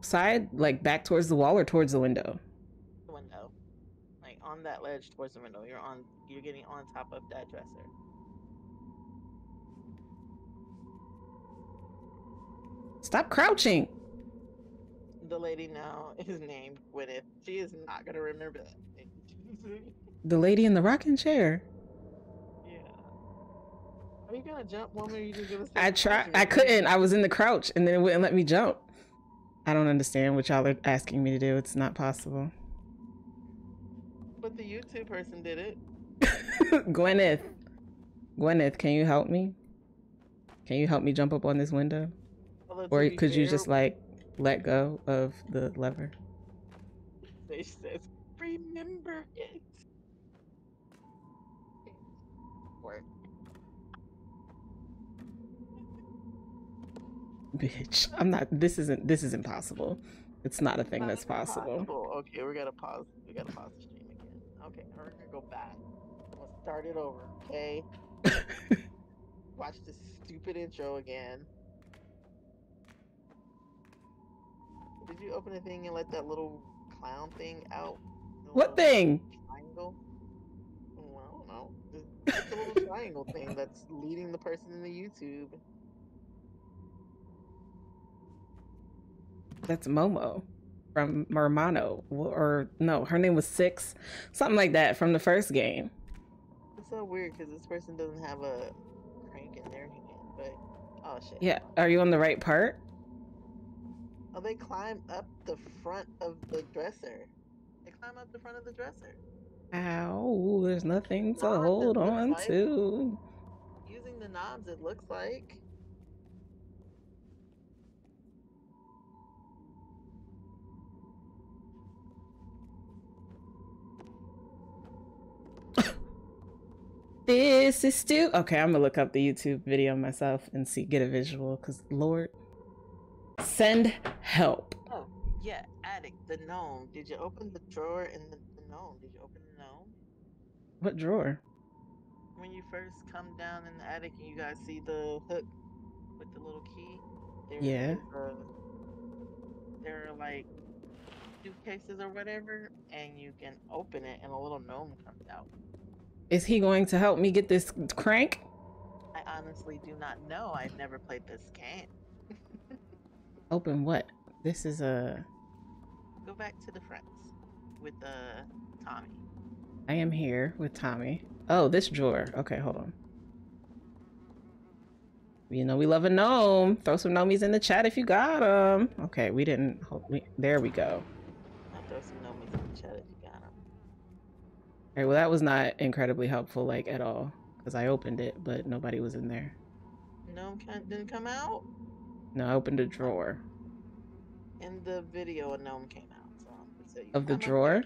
side? Like back towards the wall or towards the window? The window, like on that ledge towards the window. You're on. You're getting on top of that dresser. Stop crouching! The lady now is named Gwyneth. She is not gonna remember that. name. The lady in the rocking chair. Are you gonna jump, woman? Or you just gonna? stay I tried. I couldn't. I was in the crouch, and then it wouldn't let me jump. I don't understand what y'all are asking me to do. It's not possible. But the YouTube person did it. Gwyneth, Gwyneth, can you help me? Can you help me jump up on this window, Although, or could you just like let go of the lever? They says, remember it. Bitch, I'm not. This isn't. This is impossible. It's not a thing Not that's even possible. Okay, we gotta pause. We gotta pause the stream again. Okay, we're gonna go back. We'll start it over. Okay. Watch this stupid intro again. Did you open the thing and let that little clown thing out? What thing? Triangle. Oh, I don't know. It's it's a little triangle thing that's leading the person in the YouTube. That's Momo from Mermano, or no, her name was Six, something like that from the first game. It's so weird because this person doesn't have a crank in their hand, but oh shit. Yeah, are you on the right part? Oh, they climb up the front of the dresser. They climb up the front of the dresser Ow, there's nothing to Not hold on like- to. using the knobs. It looks like. This is still okay. I'm gonna look up the YouTube video myself and see get a visual. Cause Lord, send help. Oh yeah, attic. The gnome. Did you open the drawer in the, the gnome? Did you open the gnome? What drawer? When you first come down in the attic and you guys see the hook with the little key. There Yeah. a- there are like suitcases or whatever, and you can open it, and a little gnome comes out. Is he going to help me get this crank? I honestly do not know. I've never played this game. Open what? This is a. Go back to the friends with uh, Tommy. I am here with Tommy. Oh, this drawer. Okay, hold on. You know we love a gnome. Throw some gnomies in the chat if you got them. Okay, we didn't. hold- We, there we go. I'll throw some gnomies in the chat if you got 'em. All right, well that was not incredibly helpful, like at all, because I opened it, but nobody was in there. No, didn't come out No, I opened a drawer in the video. A gnome came out. So, of the drawer.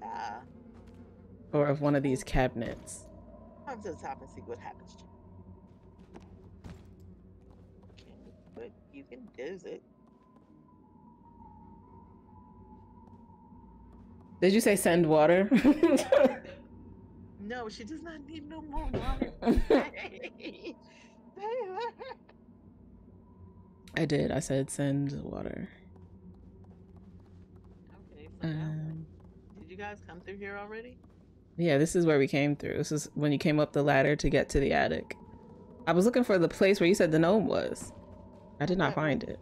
Yeah. or of one of these cabinets. Come to the top and see what happens. to you. Okay, but you can do it. Did you say send water? No, she does not need no more water. I did. I said send water. Okay, so now, Um, did you guys come through here already? yeah, this is where we came through. This is when you came up the ladder to get to the attic. I was looking for the place where you said the gnome was. I did not find it.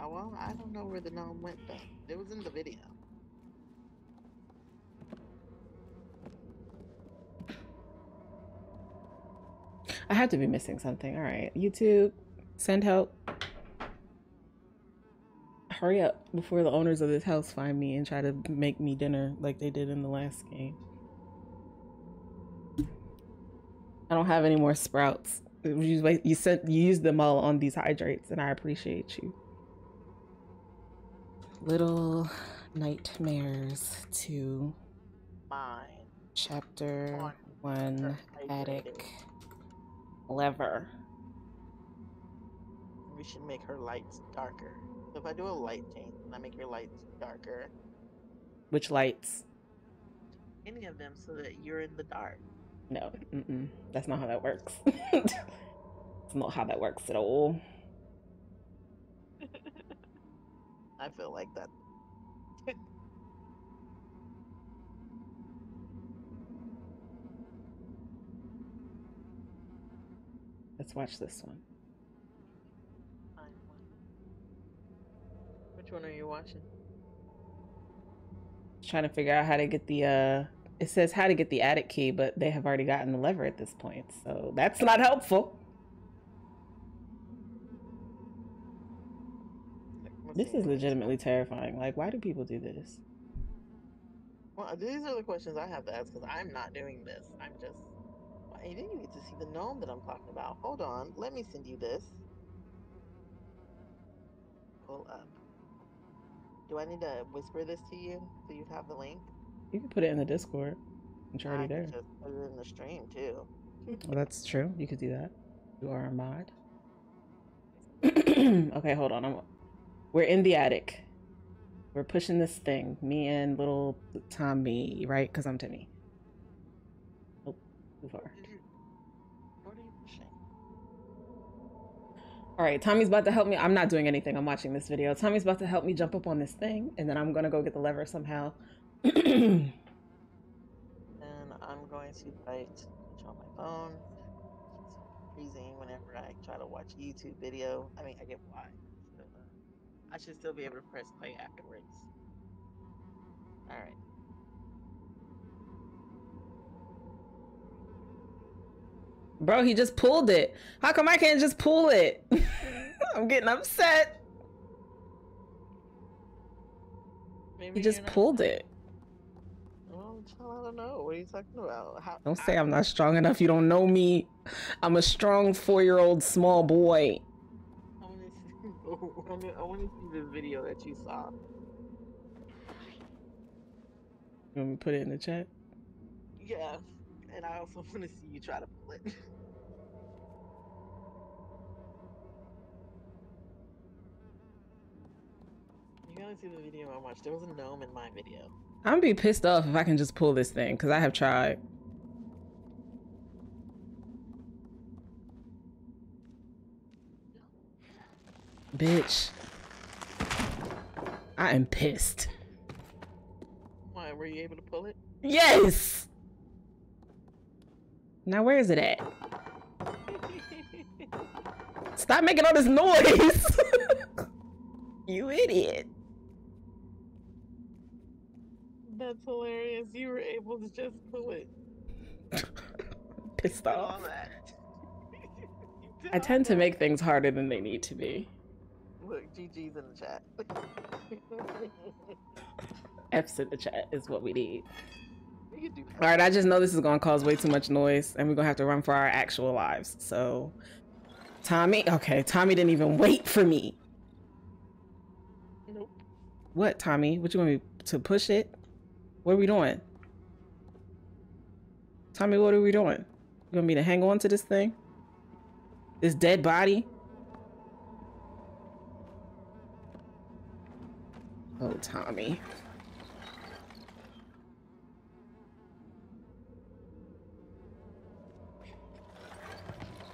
Oh, well, I don't know where the gnome went then. It was in the video. I had to be missing something. All right, YouTube, send help. Hurry up before the owners of this house find me and try to make me dinner like they did in the last game. I don't have any more sprouts. You you sent you used them all on these hydrates, and I appreciate you. Little nightmares to Mine. chapter One. attic lever. We should make her lights darker. So if I do a light change and I make your lights darker, Which lights? any of them so that you're in the dark. No, that's not how that works. That's not how that works at all. I feel like that. Let's watch this one. Which one are you watching? Trying to figure out how to get the uh it says how to get the attic key, but they have already gotten the lever at this point. So that's not helpful. This is legitimately terrifying. Like why do people do this? Well, these are the questions I have to ask because I'm not doing this. I'm just. Well, you didn't get to see the gnome that I'm talking about. Hold on. Let me send you this. Pull up. Do I need to whisper this to you so you have the link? You can put it in the Discord. It's already I there. just put it in the stream too. Well, that's true. You could do that. You are a mod. okay, hold on. I'm, we're in the attic. We're pushing this thing. Me and little Tommy, right? Because I'm Timmy. Oh, too far. All right, Tommy's about to help me. I'm not doing anything. I'm watching this video. Tommy's about to help me jump up on this thing, and then I'm gonna go get the lever somehow. And I'm going to bite on my phone. It's freezing whenever I try to watch a YouTube video. I mean, I get why. So, uh, I should still be able to press play afterwards. All right. Bro, he just pulled it. How come I can't just pull it? I'm getting upset. Maybe He just pulled it. Well, I don't know. What are you talking about? How, Don't say I'm not strong enough. You don't know me. I'm a strong four year old small boy. I want to see. I want to see the video that you saw. You want me to put it in the chat? Yeah, and I also want to see you try to pull it. You gotta see the video I watched. There was a gnome in my video. I'm gonna be pissed off if I can just pull this thing because I have tried. Bitch. I am pissed. Why, were you able to pull it? Yes! Now where is it at? Stop making all this noise! you idiot. That's hilarious. You were able to just pull it. Pissed off. that. I tend to make things harder than they need to be. Look, GG's in the chat. F's in the chat is what we need. Do All right, I just know this is going to cause way too much noise, and we're to have to run for our actual lives. So, Tommy, okay, Tommy didn't even wait for me. Nope. What, Tommy? What you want me to push it? What are we doing? Tommy, what are we doing? You want me to hang on to this thing? This dead body? Oh, Tommy.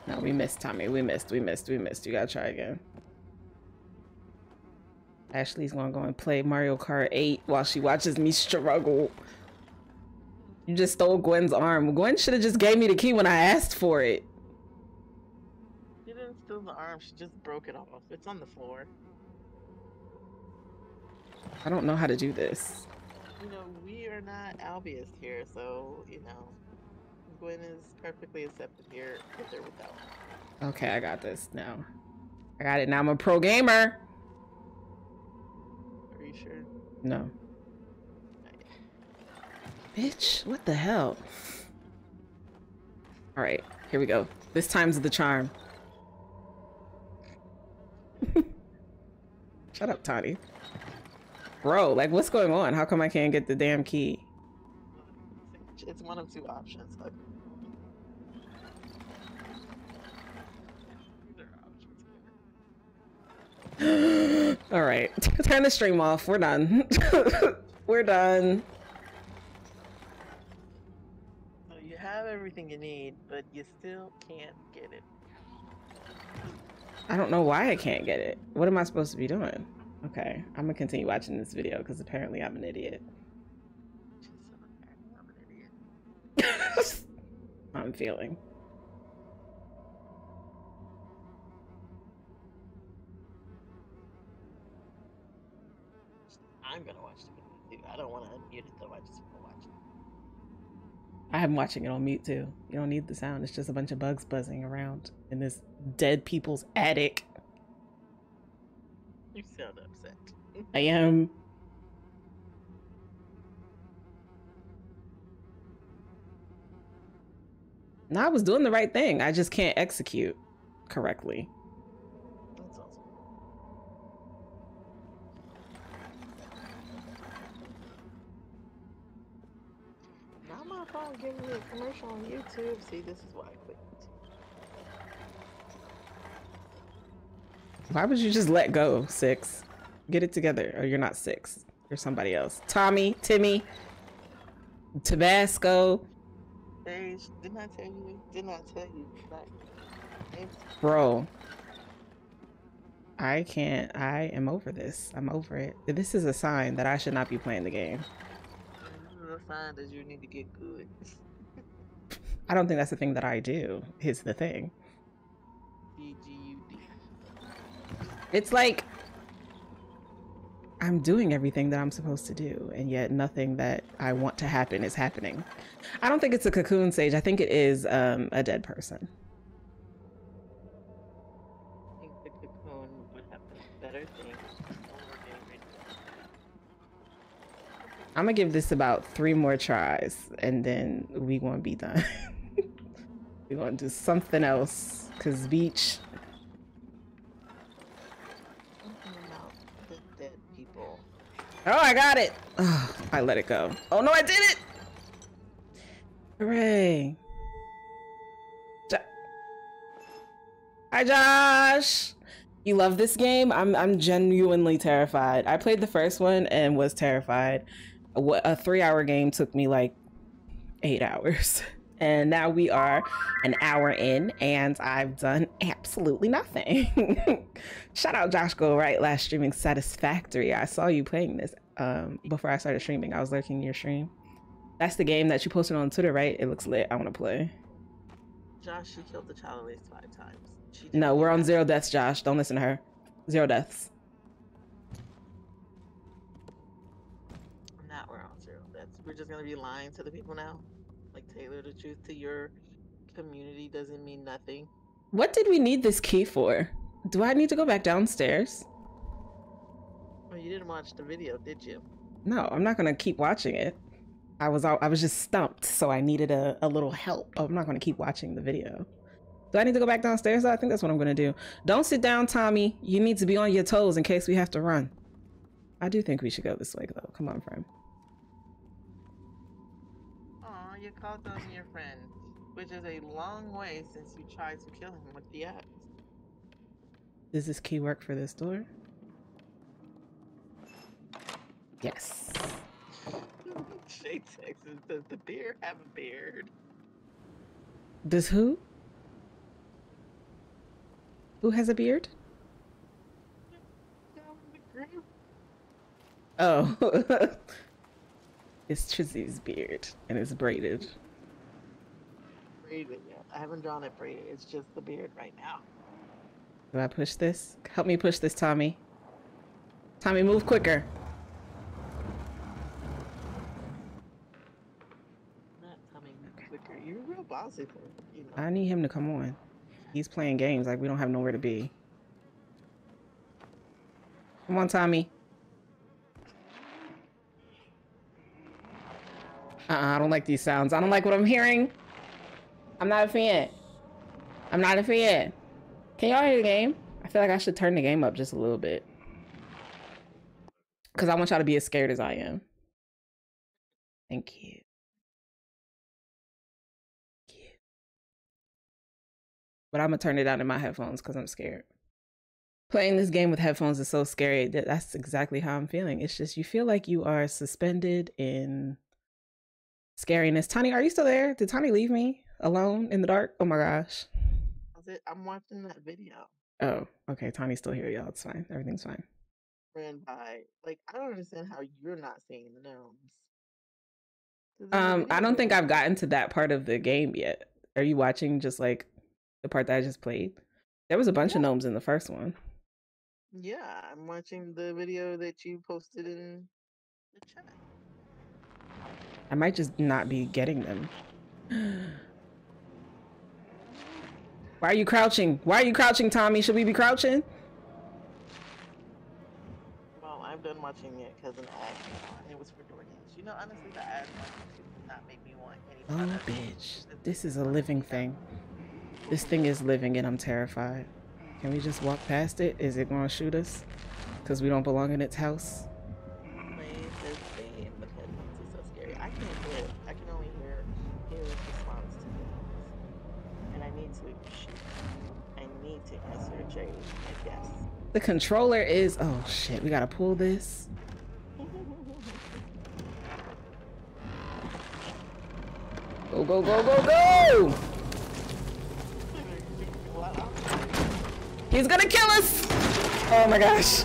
No, we missed, Tommy. We missed, we missed, we missed. You gotta try again. Ashley's gonna go and play Mario Kart 8 while she watches me struggle. You just stole Gwen's arm. Gwen should have just gave me the key when I asked for it. She didn't steal the arm, she just broke it off. It's on the floor. I don't know how to do this. You know, we are not Albius here, so, you know, Gwen is perfectly accepted here with or without. Okay, I got this now. I got it now. I'm a pro gamer. Are you sure? No. Bitch, what the hell? All right, here we go. This time's the charm. Shut up, Tony. Bro, like, what's going on? How come I can't get the damn key? It's one of two options. Look. There are options here. All right, turn the stream off. We're done. We're done. So you have everything you need, but you still can't get it. I don't know why I can't get it. What am I supposed to be doing? Okay, I'm gonna continue watching this video because apparently I'm an idiot. Just so I'm an idiot. I'm feeling. I'm gonna watch the video too. I don't want to unmute it though. I just want to watch it. I'm watching it on mute too. You don't need the sound. It's just a bunch of bugs buzzing around in this dead people's attic. You sound upset. I am. No, I was doing the right thing. I just can't execute correctly. That's awesome. Now phone giving me a commercial on YouTube. See, this is why I quit. Why would you just let go, Six? Get it together, or you're not Six. You're somebody else. Tommy, Timmy, Tabasco, Sage, didn't I tell you? Didn't I tell you? Like, bro. I can't. I am over this. I'm over it. This is a sign that I should not be playing the game. This is a sign that you need to get good. I don't think that's the thing that I do. Is the thing. D G U D. It's like I'm doing everything that I'm supposed to do, and yet nothing that I want to happen is happening. I don't think it's a cocoon sage. I think it is um, a dead person. I think the cocoon would have been better things. when we're getting ready to- I'm gonna give this about three more tries, and then we gonna be done. we gonna do something else, cause beach. Oh, I got it. Oh, I let it go. Oh no, I did it! Hooray! Jo- Hi, Josh. You love this game? I'm I'm genuinely terrified. I played the first one and was terrified. A, a three-hour game took me like eight hours. And now we are an hour in, and I've done absolutely nothing. Shout out Josh Go Right last streaming satisfactory. I saw you playing this um, before I started streaming. I was lurking your stream. That's the game that you posted on Twitter, right? It looks lit. I want to play. Josh, she killed the child at least five times. No, we're on zero deaths, Josh. Don't listen to her. Zero deaths. Zero deaths. We're just gonna be lying to the people now. Like Taylor, the truth to your community doesn't mean nothing. What did we need this key for? Do I need to go back downstairs? Well, you didn't watch the video, did you? No, I'm not gonna keep watching it. I was I was just stumped, so I needed a, a little help. I'm not gonna keep watching the video. Do I need to go back downstairs? I think that's what I'm gonna do. Don't sit down, Tommy. You need to be on your toes in case we have to run. I do think we should go this way though. Come on, friend. Called on your friend, which is a long way since you tried to kill him with the axe. Does this key work for this door? Yes. Shay Texas, does the beard have a beard? Does who? Who has a beard? Oh. it's Trizzy's beard, and it's braided. Braided, yeah. I haven't drawn it braided. It's just the beard right now. Do I push this? Help me push this, Tommy. Tommy, move quicker. Not quicker. You're real bossy for you know. I need him to come on. He's playing games like we don't have nowhere to be. Come on, Tommy. Uh-uh, I don't like these sounds. I don't like what I'm hearing. I'm not a fan. I'm not a fan. Can y'all hear the game? I feel like I should turn the game up just a little bit. Because I want y'all to be as scared as I am. Thank you. Thank you. But I'm going to turn it down in my headphones because I'm scared. Playing this game with headphones is so scary. That that's exactly how I'm feeling. It's just you feel like you are suspended in scariness. Tani, are you still there? Did Tani leave me alone in the dark? Oh my gosh. I'm watching that video. Oh, okay. Tani's still here, y'all. It's fine. Everything's fine. Ran by. Like, I don't understand how you're not seeing the gnomes. Um, I don't think I've gotten to that part of the game yet. Are you watching just like the part that I just played? There was a bunch yeah. of gnomes in the first one. Yeah, I'm watching the video that you posted in the chat. I might just not be getting them. Why are you crouching? Why are you crouching, Tommy? Should we be crouching? Well, I'm done watching it because an ad it was for DoorDash. You know, honestly, the ad did not make me want any. Oh, bitch! This is a living thing. This thing is living, and I'm terrified. Can we just walk past it? Is it going to shoot us? Because we don't belong in its house. The controller is, oh shit, we gotta pull this. Go, go, go, go, go! He's gonna kill us! Oh my gosh.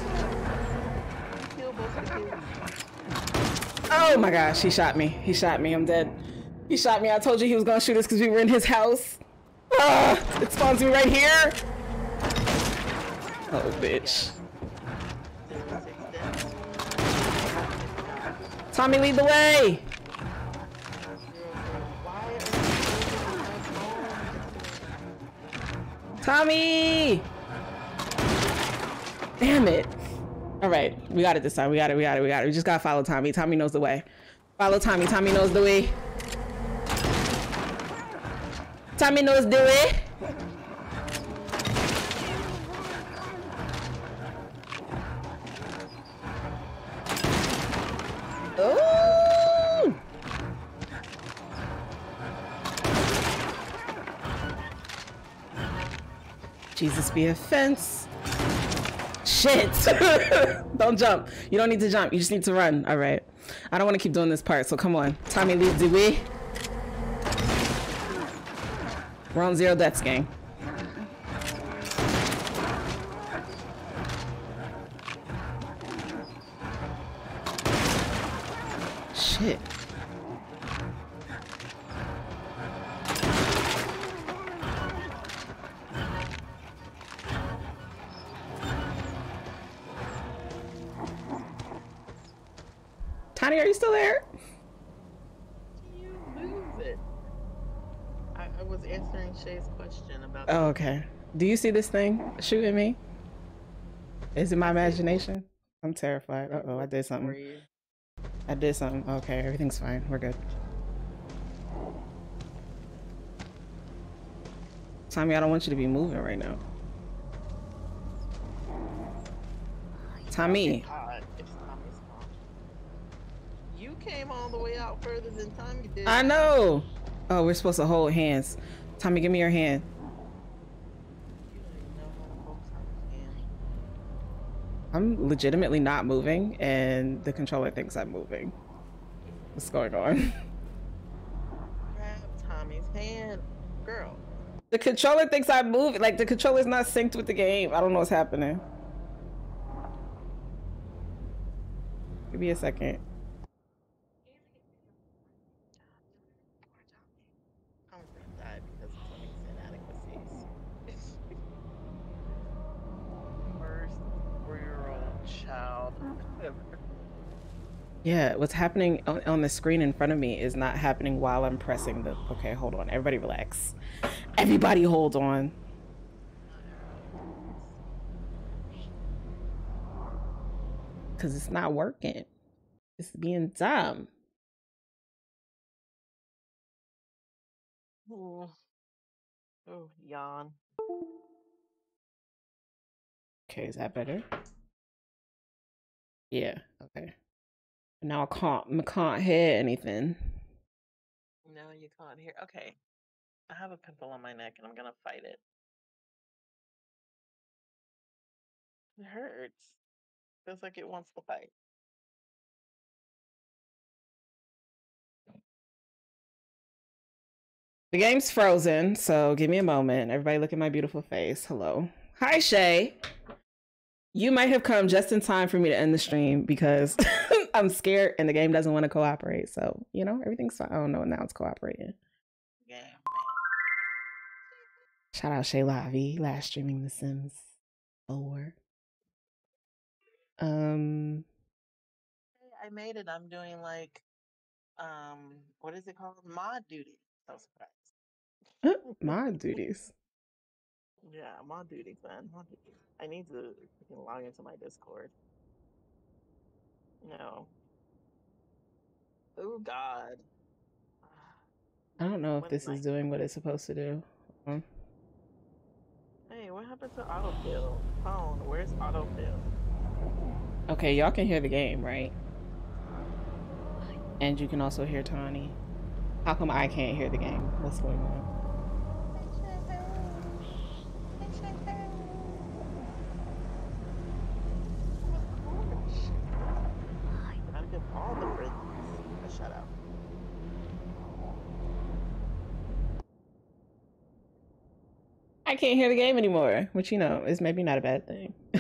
Oh my gosh, he shot me. He shot me, I'm dead. He shot me. I told you he was gonna shoot us because we were in his house. Ah, it spawns me right here. Oh, bitch. Tommy, lead the way! Tommy! Damn it. All right, we got it this time. We got it, we got it, we got it. We just gotta follow Tommy. Tommy knows the way. Follow Tommy. Tommy knows the way. Tommy knows the way. Be a fence. Shit. don't jump. You don't need to jump. You just need to run. All right. I don't want to keep doing this part, so come on. Tommy, lead the way. We're on zero deaths, gang. Okay. Do you see this thing shooting me? Is it my imagination? I'm terrified. Uh oh, I did something. I did something. Okay, everything's fine. We're good. Tommy, I don't want you to be moving right now. Tommy, God, it's Tommy's fault. You came all the way out further than Tommy did. I know. Oh, we're supposed to hold hands. Tommy, give me your hand. You don't even know how to hold Tommy's hand. I'm legitimately not moving, and the controller thinks I'm moving. What's going on? Grab Tommy's hand, girl. The controller thinks I'm moving. Like the controller's not synced with the game. I don't know what's happening. Give me a second. Tommy's gonna die because of Tommy's inadequacies. Worst four-year-old child ever. Yeah, what's happening on, on the screen in front of me is not happening while I'm pressing the. Okay, hold on. Everybody relax. Everybody hold on. Because it's not working. It's being dumb. Oh, oh, yawn. Okay, is that better? Yeah, okay. Now I can't, I can't hear anything. No, you can't hear. Okay. I have a pimple on my neck and I'm gonna fight it. It hurts. Feels like it wants to fight. The game's frozen, so give me a moment. Everybody look at my beautiful face. Hello. Hi, Shay. You might have come just in time for me to end the stream because I'm scared and the game doesn't want to cooperate. So, you know, everything's don't know now it's cooperating. Yeah. Shout out Shay Lavi, last streaming The Sims 4. Um, I made it. I'm doing like um what is it called? Mod duty. So surprised. my duties. Yeah, mod duties, man. Mod duties. I need to freaking log into my Discord. No. Oh God. I don't know if this is doing what it's supposed to do. Um, Hey, what happened to autofill? Phone, where's autofill? Okay, y'all can hear the game, right? And you can also hear Tani. How come I can't hear the game? What's going on? Gotta give all the friends a shout out. I can't hear the game anymore, which you know is maybe not a bad thing.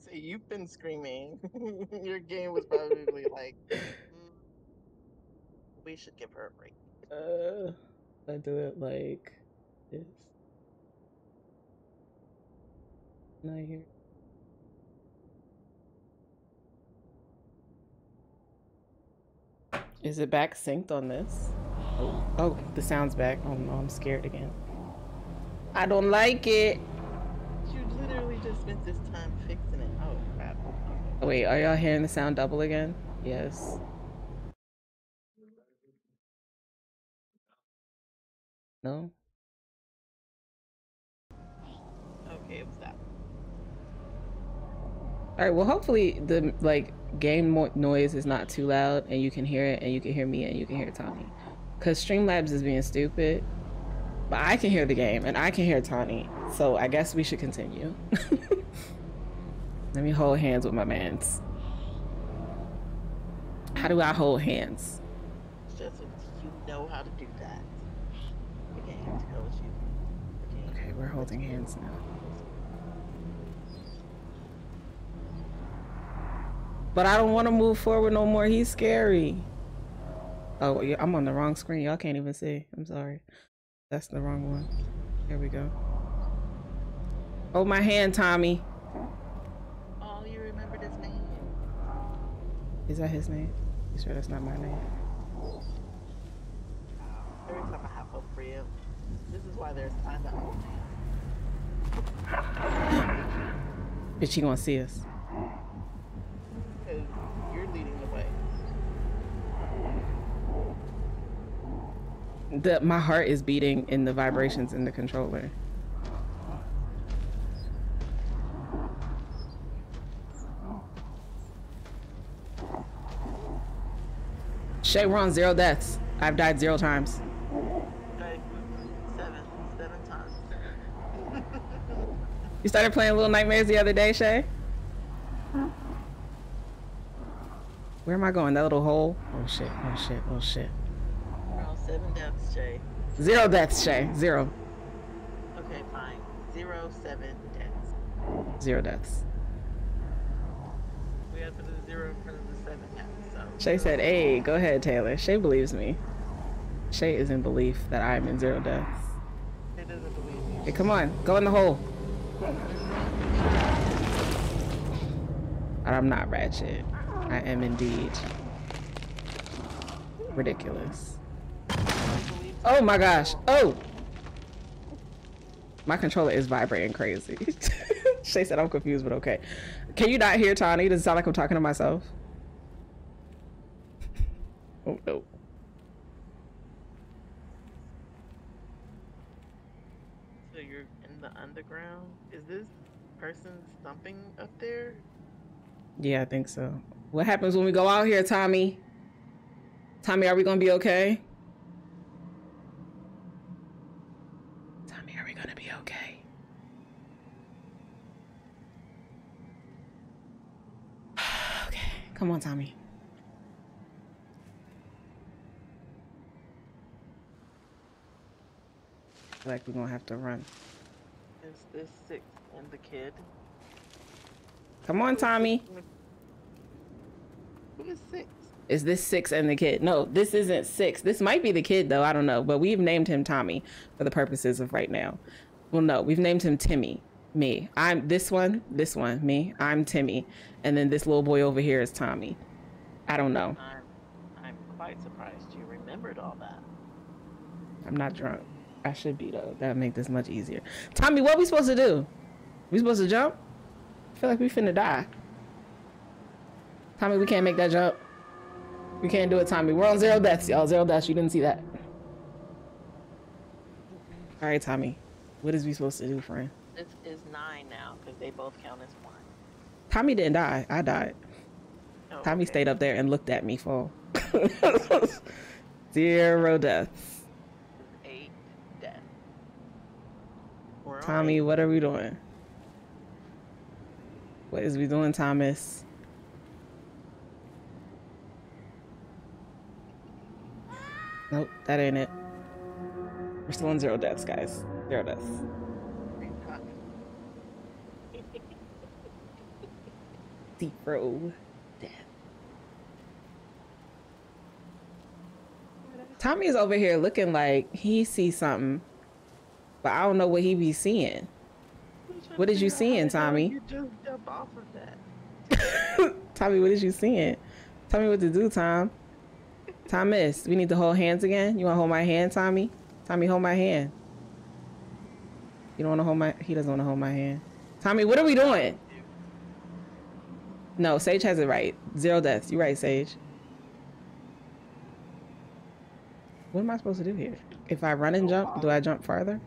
Say you've been screaming. Your game was probably like, "Mm, we should give her a break. Uh, I do it like this. Can I hear? Is it back synced on this? Oh, oh, the sound's back. Oh no, I'm scared again. I don't like it. You literally just spent this time fixing it. Oh crap. Oh, wait, are y'all hearing the sound double again? Yes. No? Okay, it was that. All right. Well, hopefully the like game mo- noise is not too loud, and you can hear it, and you can hear me, and you can hear Tommy. Cause Streamlabs is being stupid, but I can hear the game, and I can hear Tani. So I guess we should continue. Let me hold hands with my mans. How do I hold hands? Just you know how to do that. I can't tell what you. Okay, we're holding hands now. But I don't want to move forward no more. He's scary. Oh, I'm on the wrong screen. Y'all can't even see. I'm sorry. That's the wrong one. Here we go. Hold my hand, Tommy. Oh, you remembered his name. Is that his name? You sure that's not my name? Every time I have hope for you, this is why there's time to hold Bitch, she gonna see us. because you're leading the way. The, my heart is beating in the vibrations in the controller. Shay, we're on zero deaths. I've died zero times. Seven, seven times. You started playing Little Nightmares the other day, Shay? Where am I going? That little hole? Oh shit, oh shit, oh shit. Seven deaths, Jay. Zero deaths, Shay. Zero. Okay, fine. Zero, seven deaths. Zero deaths. We had to put a zero in front of the seven now, so. Shay said, hey, go ahead, Taylor. Shay believes me. Shay is in belief that I am in zero deaths. It doesn't believe you. Hey, come on, go in the hole. I'm not ratchet. I am indeed ridiculous. Oh my gosh. Oh! My controller is vibrating crazy. Shay said I'm confused, but okay. Can you not hear Tani? Does it sound like I'm talking to myself? Oh no. So you're in the underground? Is this person stumping up there? Yeah, I think so. What happens when we go out here, Tommy? Tommy, are we gonna be okay? Tommy, are we gonna be okay? okay, come on, Tommy. Like we're gonna have to run. Is this six and the kid? Come on, Tommy. Who is six? Is this six and the kid? No, this isn't six. This might be the kid though. I don't know, but we've named him Tommy for the purposes of right now. Well, no, we've named him Timmy. Me. I'm this one. This one. Me. I'm Timmy, and then this little boy over here is Tommy. I don't know. I'm, I'm quite surprised you remembered all that. I'm not drunk. I should be though. That'd make this much easier. Tommy, what we supposed to do? We supposed to jump? I feel like we finna die. Tommy, we can't make that jump. We can't do it, Tommy. We're on zero deaths, y'all. Zero deaths. You didn't see that. All right, Tommy. What is we supposed to do, friend? Nine now because they both count as one. Tommy didn't die. I died. Oh, Tommy okay. stayed up there and looked at me for zero deaths. Eight deaths. We're Tommy, eight. what are we doing? What is we doing, Thomas? Nope, that ain't it. We're still in zero deaths, guys. Zero deaths. Zero death. Tommy is over here looking like he sees something, but I don't know what he be seeing. What is you seeing, Tommy? You just jump off of that. Tommy, what is you seeing? Tell me what to do, Tom. Thomas, we need to hold hands again. You want to hold my hand, Tommy? Tommy, hold my hand. You don't want to hold my. He doesn't want to hold my hand. Tommy, what are we doing? No, Sage has it right. Zero deaths. You're right, Sage. What am I supposed to do here? If I run and jump, do I jump farther?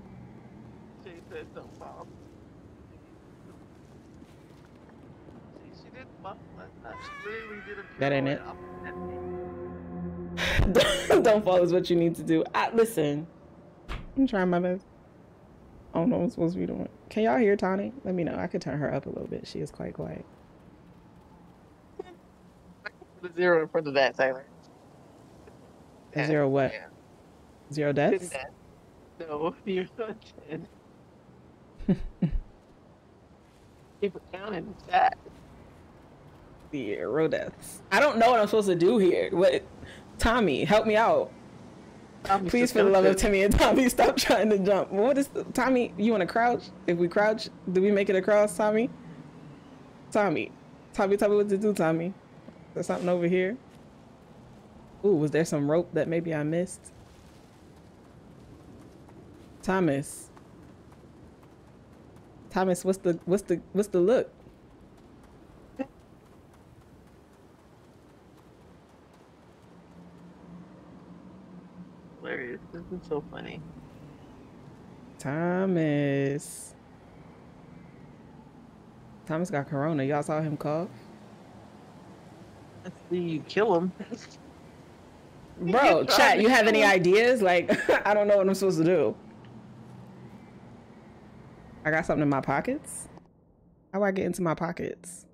That ain't it. don't fall is what you need to do. I, listen, I'm trying my best. I don't know what I'm supposed to be doing. Can y'all hear Tani? Let me know. I could turn her up a little bit. She is quite quiet. Put a zero in front of that, Taylor. A Zero what? Yeah. Zero deaths? No, you're not dead. Keep it counting that. The road deaths. I don't know what I'm supposed to do here. What, Tommy, help me out. Please, for the love of Timmy and Tommy, stop trying to jump. What is the, Tommy? You want to crouch? If we crouch, do we make it across, Tommy? Tommy, Tommy, tell me what to do, Tommy. There's something over here. Ooh, was there some rope that maybe I missed? Thomas. Thomas, what's the what's the what's the look? Hilarious. This is so funny. Thomas. Thomas got corona. Y'all saw him cough? Let's see you kill him. Bro, chat, you have any ideas? Like, I don't know what I'm supposed to do. I got something in my pockets? How do I get into my pockets?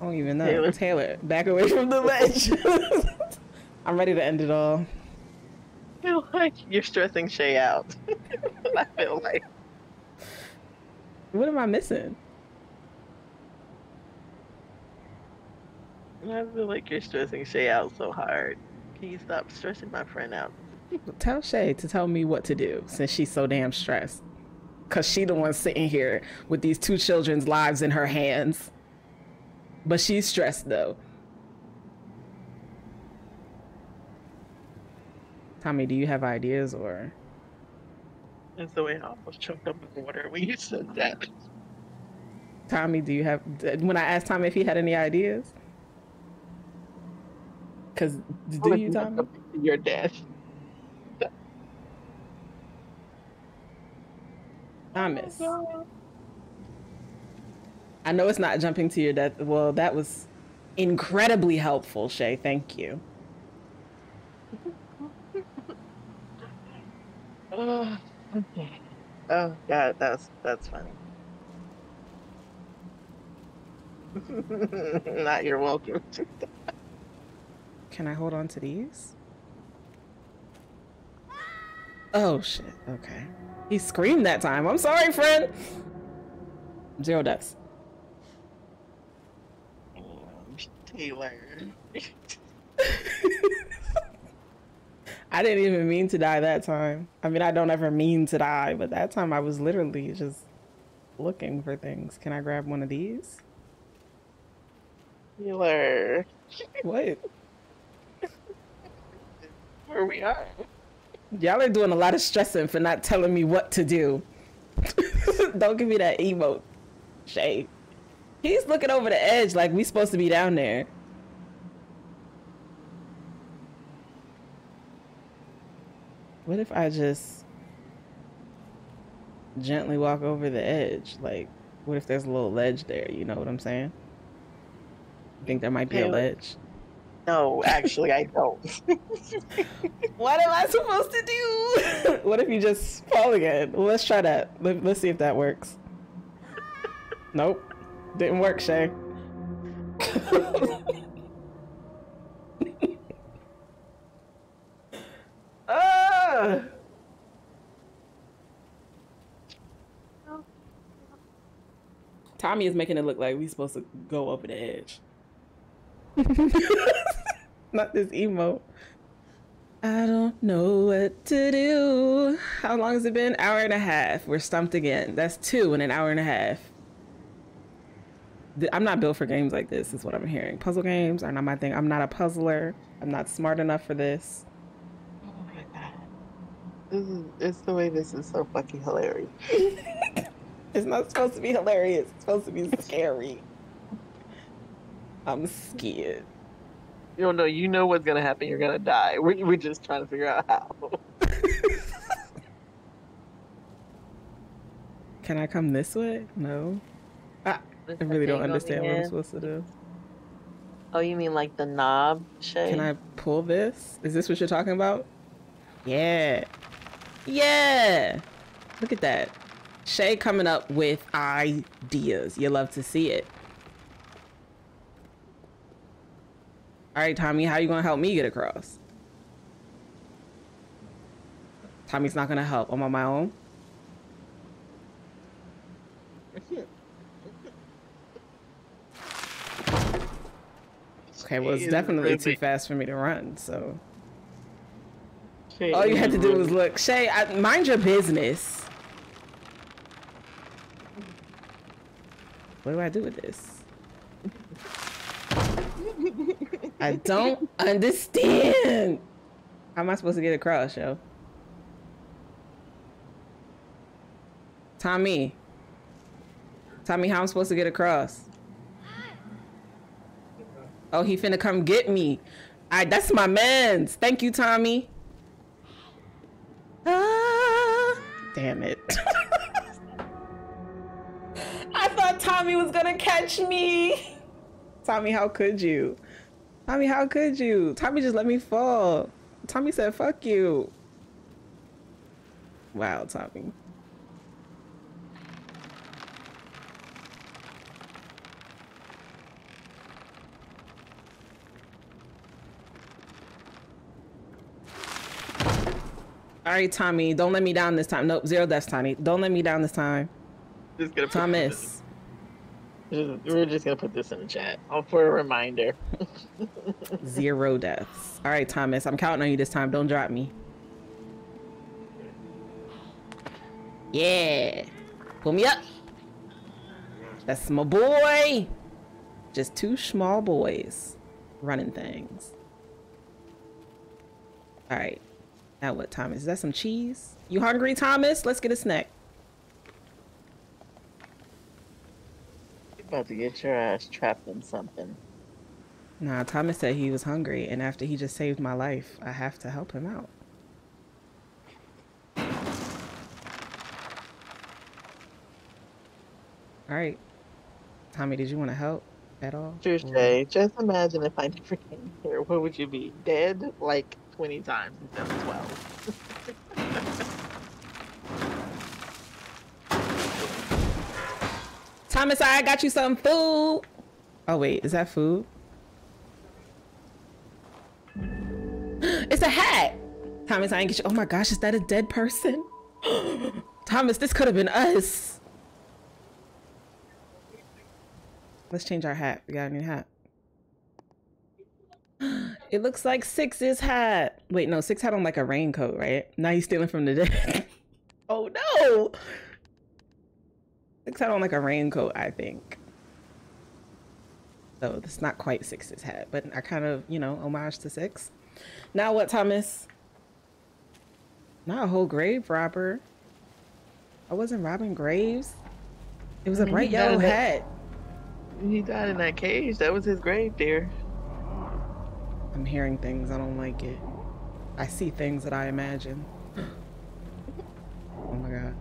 I don't even know. Taylor. Taylor, back away from the ledge. I'm ready to end it all. I feel like you're stressing Shay out. I feel like What am I missing? I feel like you're stressing Shay out so hard. Can you stop stressing my friend out? Tell Shay to tell me what to do since she's so damn stressed. Cause she the one sitting here with these two children's lives in her hands. But she's stressed though. Tommy, do you have ideas or That's the way I almost choked up with water when you said that. Tommy, do you have when I asked Tommy if he had any ideas? Cause do you Tommy? You're dead. Thomas. I know it's not jumping to your death. Well, that was incredibly helpful, Shay. Thank you. Oh, okay. Oh god, that's that's funny. Not you're welcome. Can I hold on to these? Oh shit. Okay. He screamed that time. I'm sorry, friend. Zero deaths. Taylor. I didn't even mean to die that time. I mean, I don't ever mean to die, but that time I was literally just looking for things. Can I grab one of these? Taylor. What? Where we are. Y'all are doing a lot of stressing for not telling me what to do. Don't give me that emote, Shay. He's looking over the edge like we supposed to be down there. What if I just gently walk over the edge? Like, what if there's a little ledge there? You know what I'm saying? I think there might be a Yeah. ledge. No, actually I don't. What am I supposed to do? what if you just fall again? Let's try that. Let, let's see if that works. Nope. Didn't work, Shay. ah! Tommy is making it look like we're supposed to go over the edge. Not this emote. I don't know what to do. How long has it been? Hour and a half. We're stumped again. That's two in an hour and a half. I'm not built for games like this, is what I'm hearing. Puzzle games are not my thing. I'm not a puzzler. I'm not smart enough for this. Oh my god. This is it's the way this is so fucking hilarious. It's not supposed to be hilarious. It's supposed to be scary. I'm scared. You don't know, you know what's gonna happen, you're gonna die. We're, we're just trying to figure out how. Can I come this way? No. I really don't understand what I'm supposed to do. Oh, you mean like the knob, Shay? Can I pull this? Is this what you're talking about? Yeah. Yeah. Look at that. Shay coming up with ideas. You love to see it. All right, Tommy, how you going to help me get across? Tommy's not gonna help. I'm on my own. Okay, well, it's definitely too fast for me to run, so. Shay All you had to do was look. Shay, I, mind your business. What do I do with this? I don't understand. How am I supposed to get across, yo? Tommy. Tommy, how am I'm supposed to get across? Oh, he finna come get me. I that's my man's. Thank you, Tommy. Ah, damn it. I thought Tommy was gonna catch me. Tommy, how could you? Tommy, how could you? Tommy just let me fall. Tommy said, fuck you. Wow, Tommy. All right, Tommy, don't let me down this time. Nope, zero deaths, Tommy. Don't let me down this time. Just gonna Thomas. We're just gonna put this in the chat for a reminder. zero deaths. All right, Thomas, I'm counting on you this time. Don't drop me. Yeah. Pull me up. That's my boy. Just two small boys running things. All right. Now what, Thomas? Is that some cheese? You hungry, Thomas? Let's get a snack. About to get your ass trapped in something. Nah, Thomas said he was hungry, and after he just saved my life, I have to help him out. All right. Tommy, did you want to help at all? Or... Just imagine if I never came here. What would you be? Dead? Like 20 times instead of 12. Thomas, I got you some food. Oh, wait, is that food? It's a hat. Thomas, I ain't get you. Oh my gosh, is that a dead person? Thomas, this could have been us. Let's change our hat. We got a new hat. It looks like Six's hat. Wait, no, Six had on like a raincoat, right? Now he's stealing from the dead. oh no! Six had on like a raincoat, I think. So it's not quite Six's hat, but I kind of, you know, homage to Six. Now what, Thomas? Not a whole grave robber. I wasn't robbing graves. It was a bright yellow hat. He died in that cage. That was his grave, dear. I'm hearing things. I don't like it. I see things that I imagine. oh my god.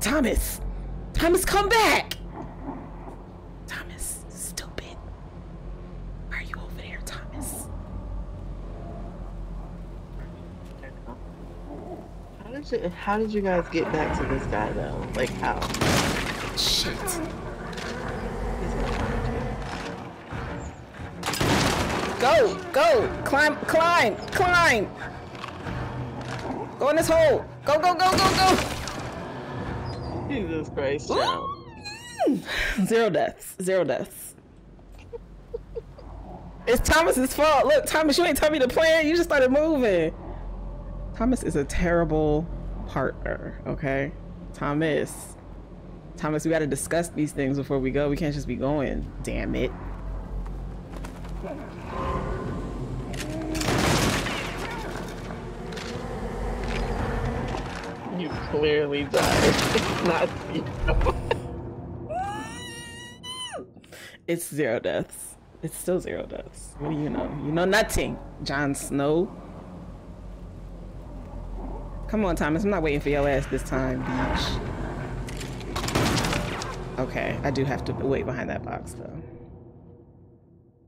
Thomas! Thomas, come back! Thomas, stupid. Why are you over there, Thomas? How did you, how did you guys get back to this guy though? Like how? Shit. Go, go, climb, climb, climb. Go in this hole. Go, go, go, go, go. Jesus Christ, Zero deaths, zero deaths. it's Thomas's fault. Look, Thomas, you ain't tell me the plan. You just started moving. Thomas is a terrible partner, okay? Thomas. Thomas, we gotta discuss these things before we go. We can't just be going. Damn it. You clearly died. not you. it's zero deaths. It's still zero deaths. What do you know? You know nothing, Jon Snow. Come on, Thomas. I'm not waiting for your ass this time, bitch. Okay, I do have to wait behind that box, though.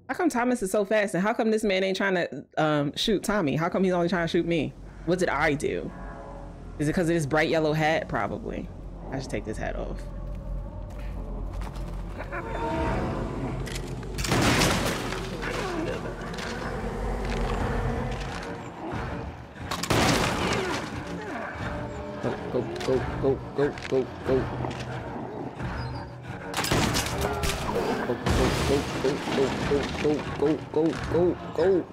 How come Thomas is so fast? And how come this man ain't trying to um, shoot Tommy? How come he's only trying to shoot me? What did I do? Is it because of this bright yellow hat? Probably. I should take this hat off. Go, go, go, go, go, go. Go, go, go, go, go, go, go, go, go, go.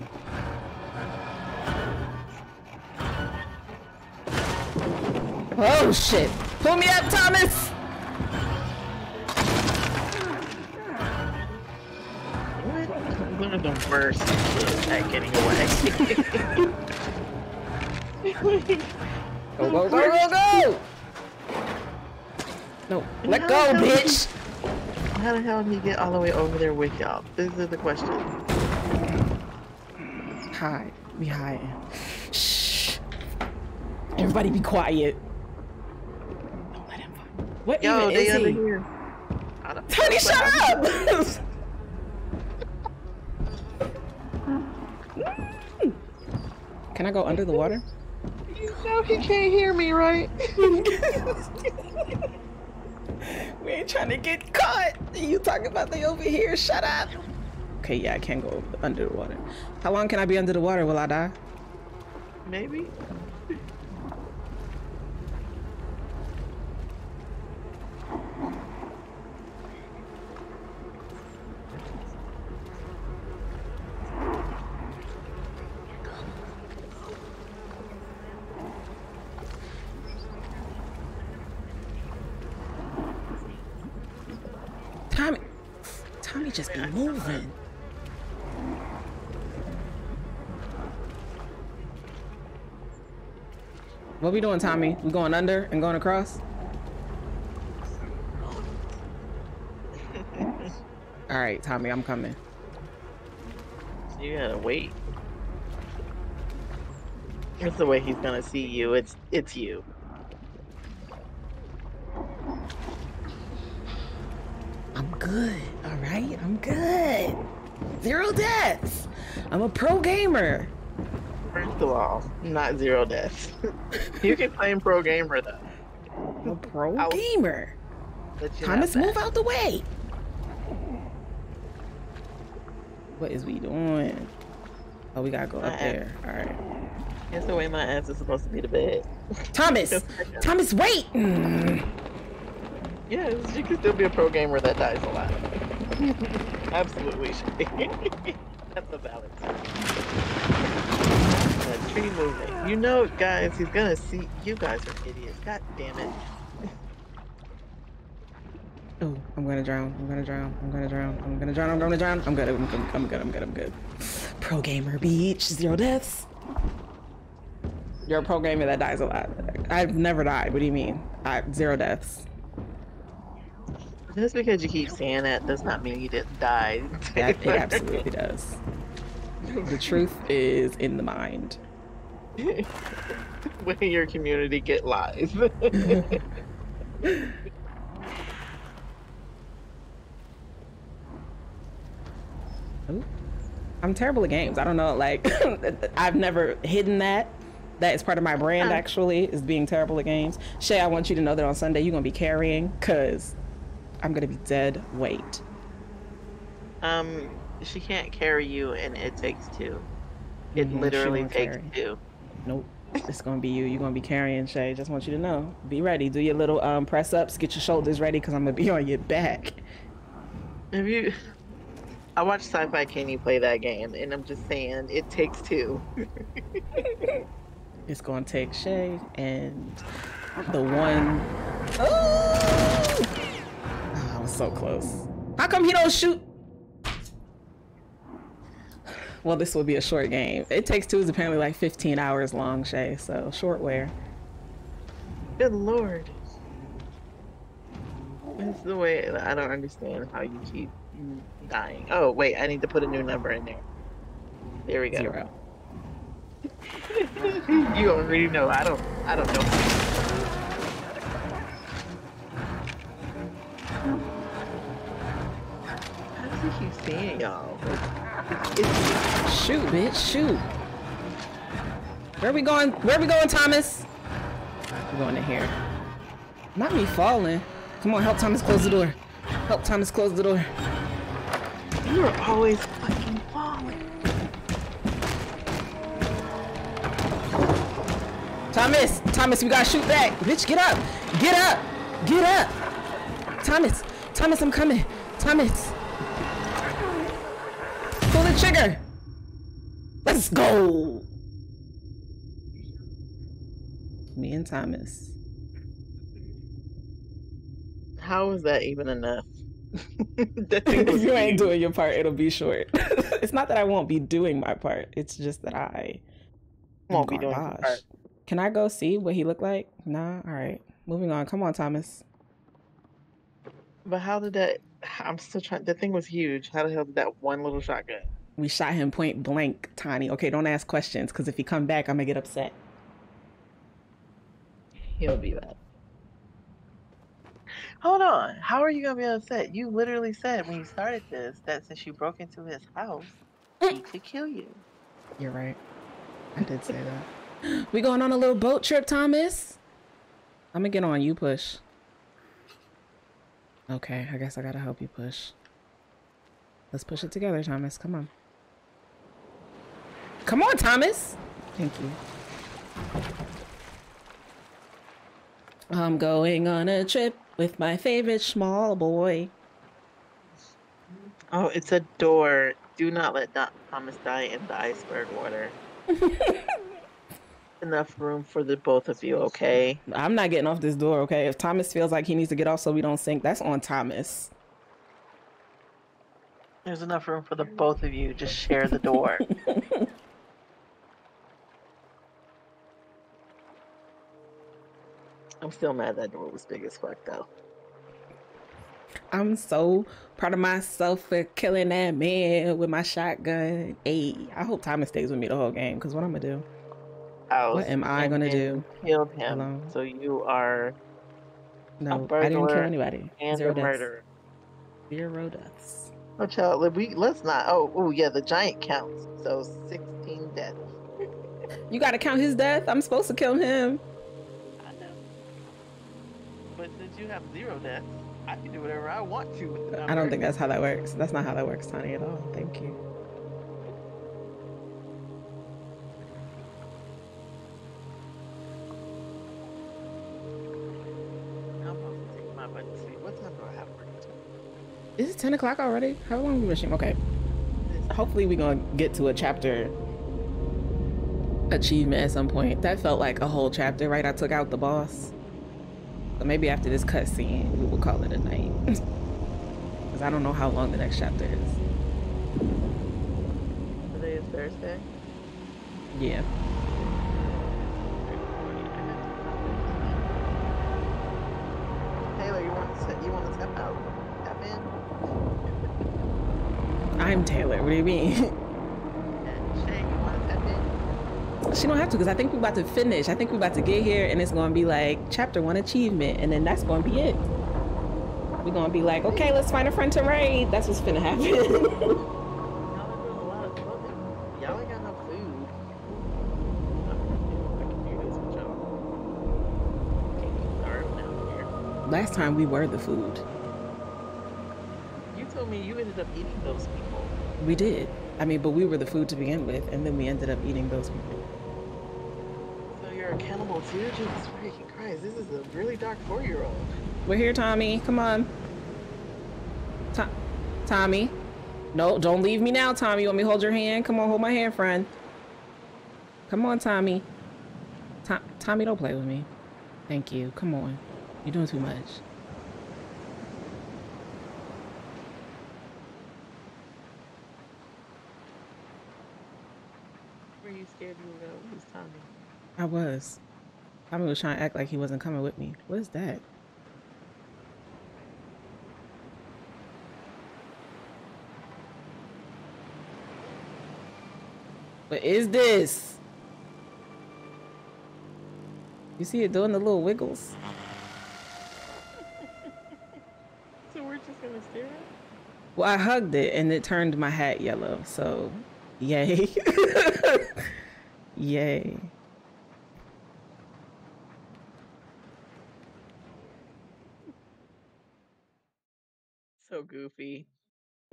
Oh shit! Pull me up, Thomas! One of the worst at getting away. Go, go, go, go, go! No, let go, bitch! How the hell did he get all the way over there with y'all? This is the question. Hide. We hiding. Shh. Everybody be quiet. Don't let him find. What Yo, even they is under he? here. Tony, shut up! Can I go under the water? You know he can't hear me, right? We ain't trying to get caught. You talking about they over here? Shut up. Okay, yeah, I can't go under the water. How long can I be under the water? Will I die? Maybe. Tommy, Tommy just be moving. What we doing, Tommy? We going under and going across? All right, Tommy, I'm coming. You gotta wait. That's the way he's gonna see you. It's it's you. I'm good. All right, I'm good. Zero deaths. I'm a pro gamer. First of all, not zero deaths. you can claim pro gamer though. A pro Ow. gamer. Thomas, move out the way. What is we doing? Oh, we gotta go up Uh-uh. there. All right. That's the way my ass is supposed to be to bed. Thomas, Thomas, wait. Mm. Yes, you can still be a pro gamer that dies a lot. Absolutely. That's a valid. Tree moving. You know, guys, he's gonna see. You guys are idiots. God damn it. Oh, I'm gonna drown. I'm gonna drown. I'm gonna drown. I'm gonna drown. I'm gonna drown. I'm good. I'm good. I'm good. I'm good. I'm good. Pro gamer beach. Zero deaths. You're a pro gamer that dies a lot. I've never died. What do you mean? I zero deaths. Just because you keep saying that does not mean you didn't die. That it absolutely does. The truth is in the mind. when your community get lies. I'm terrible at games. I don't know. Like, I've never hidden that. That is part of my brand, actually, is being terrible at games. Shay, I want you to know that on Sunday you're gonna be carrying, cause I'm gonna be dead weight. um, she can't carry you, and it takes two. It Mhm, literally takes carry. two. Nope. It's gonna be you. You're gonna be carrying Shay. Just want you to know. Be ready. Do your little um press ups. Get your shoulders ready, cause I'm gonna be on your back. Have you? I watched Sci-Fi Can You play that game, and I'm just saying it takes two. It's gonna take Shay and the one. Oh! Ah, I was so close. How come he don't shoot? Well, this will be a short game. It takes two is apparently like 15 hours long, Shay. So short wear. Good lord. That's the way I don't understand how you keep dying. Oh wait, I need to put a new number in there. There we go. Zero. you already know. I don't. I don't know. How does he keep y'all? Shoot, bitch, shoot. Where are we going? Where are we going, Thomas? We're going to here. Not me falling. Come on, help Thomas close the door. Help Thomas close the door. you are always fucking falling. Thomas, Thomas, we gotta shoot back. Bitch, get up. Get up. Get up. Thomas, Thomas, I'm coming. Thomas. The trigger. Let's go. Me and Thomas. How is that even enough? that thing if you ain't doing your part, it'll be short. it's not that I won't be doing my part. It's just that I Won't oh be doing my part. Can I go see what he looked like? Nah. All right. Moving on. Come on, Thomas. But how did that? I'm still trying. The thing was huge. How the hell did that one little shotgun? We shot him point blank, Tani. Okay, don't ask questions, because if he come back, I'm gonna get upset. He'll be that. Hold on. How are you gonna be upset? You literally said when you started this that since you broke into his house, he could kill you. You're right. I did say that. We going on a little boat trip, Thomas? I'm gonna get on. You push. Okay, I guess I gotta help you push. Let's push it together, Thomas. Come on. Come on, Thomas. Thank you. I'm going on a trip with my favorite small boy. Oh, it's a door. Do not let Do- Thomas die in the iceberg water. Enough room for the both of you, okay? I'm not getting off this door, okay? If Thomas feels like he needs to get off so we don't sink, that's on Thomas. There's enough room for the both of you. Just share the door. I'm still mad that door was big as fuck, though. I'm so proud of myself for killing that man with my shotgun. Hey, I hope Thomas stays with me the whole game, because what I'm gonna do? House What am I gonna do? Killed him. Alone. So you are No, I didn't kill anybody. and Zero a deaths. murderer. Zero deaths. Oh, child, we let's not. Oh, oh, yeah, the giant counts. So 16 deaths. You gotta count his death. I'm supposed to kill him. But since you have zero deaths, I can do whatever I want to with the number. I don't think that's how that works. That's not how that works, Tani, at all. Thank you. I'm about to take my butt to. What time do I have work? Is it 10 o'clock already? How long we been streaming? Okay. Hopefully we're gonna get to a chapter achievement at some point. That felt like a whole chapter, right? I took out the boss. So maybe after this cutscene, we will call it a night. Because I don't know how long the next chapter is. Today is Thursday. Yeah. Taylor, you want to you want to step out? Step in. I'm Taylor. What do you mean? And Shay, you want to step in? She don't have to because I think we're about to finish. I think we're about to get here and it's gonna be like chapter one achievement and then that's gonna be it. We're gonna be like, okay, let's find a friend to raid. That's what's gonna happen. Y'all are doing a lot of cooking. Y'all ain't got no food. I can do this with y'all. Can't be starving down here. Last time we were the food. You told me you ended up eating those people. We did. I mean, but we were the food to begin with, and then we ended up eating those people. So you're a cannibal too? Jesus freaking Christ, this is a really dark four-year-old. We're here, Tommy. Come on. To- Tommy. No, don't leave me now, Tommy. You want me to hold your hand? Come on, hold my hand, friend. Come on, Tommy. To- Tommy, don't play with me. Thank you. Come on. You're doing too much. Were you scared you were gonna lose Tommy? I was. Tommy was trying to act like he wasn't coming with me. What is that? What is this? You see it doing the little wiggles? So we're just gonna stare at it? Well, I hugged it and it turned my hat yellow. So, yay. yay. so goofy.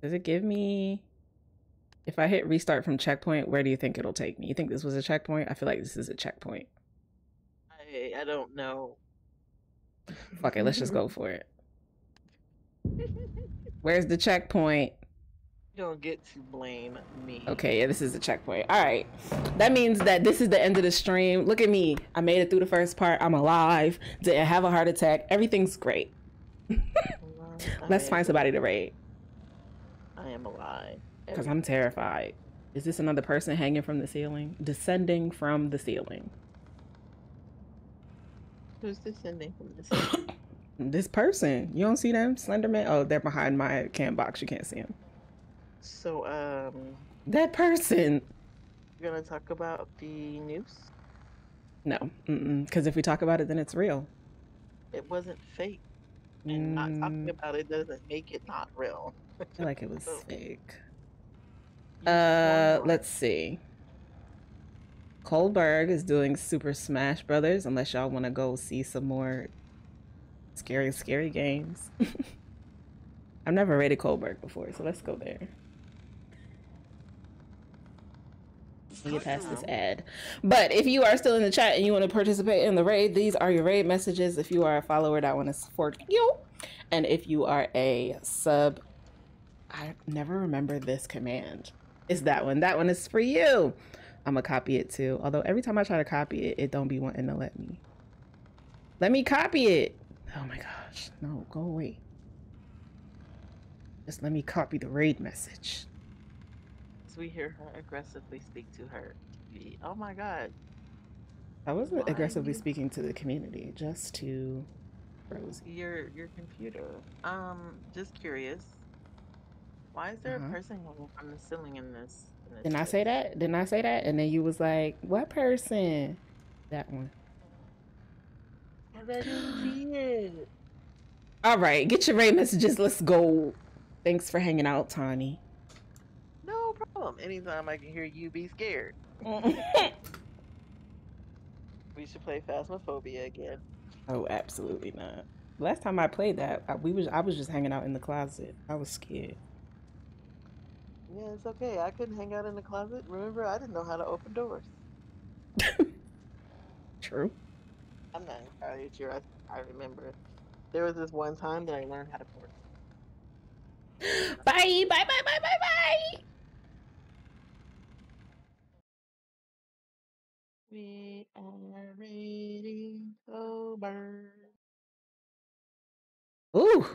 Does it give me if I hit restart from checkpoint, where do you think it'll take me? You think this was a checkpoint? I feel like this is a checkpoint. I I don't know. Okay, let's just go for it. Where's the checkpoint? You don't get to blame me. Okay, yeah, this is the checkpoint. All right. That means that this is the end of the stream. Look at me. I made it through the first part. I'm alive. Didn't have a heart attack. Everything's great. Let's find somebody to raid. I am alive. Because I'm terrified. Is this another person hanging from the ceiling? Descending from the ceiling. Who's descending from this? This person. You don't see them? Slenderman? Oh, they're behind my cam box. You can't see them. so um, That person. You're gonna talk about the news. No. Because if we talk about it, then it's real. It wasn't fake, and not talking Mm, about it doesn't make it not real. I feel like it was So- fake. Uh, let's see. Kohlberg is doing Super Smash Brothers. Unless y'all want to go see some more scary, scary games. I've never rated Kohlberg before, so let's go there. Get past this ad. But if you are still in the chat and you want to participate in the raid, these are your raid messages. If you are a follower, that one is for you. And if you are a sub, I never remember this command. It's that one. That one is for you. I'm gonna copy it too. Although every time I try to copy it, it don't be wanting to let me. Let me copy it. Oh my gosh. No, go away. Just let me copy the raid message. So we hear her aggressively speak to her. Oh my god. I wasn't Why aggressively you- speaking to the community, just to Rosie. Your your computer. Um, just curious. Why is there Uh-huh. a person hanging from the ceiling in this? In this Didn't I say that? Didn't I say that? And then you was like, "What person?" That one. I didn't see it. All right, get your raid messages. Let's go. Thanks for hanging out, Tani. No problem. Anytime I can hear you be scared. We should play Phasmophobia again. Oh, absolutely not. Last time I played that, I, we was I was just hanging out in the closet. I was scared. Yeah, it's okay. I couldn't hang out in the closet. Remember, I didn't know how to open doors. True. I'm not entirely sure. I, I remember. There was this one time that I learned how to port. Bye, bye, bye, bye, bye, bye. We are reading sober. Ooh,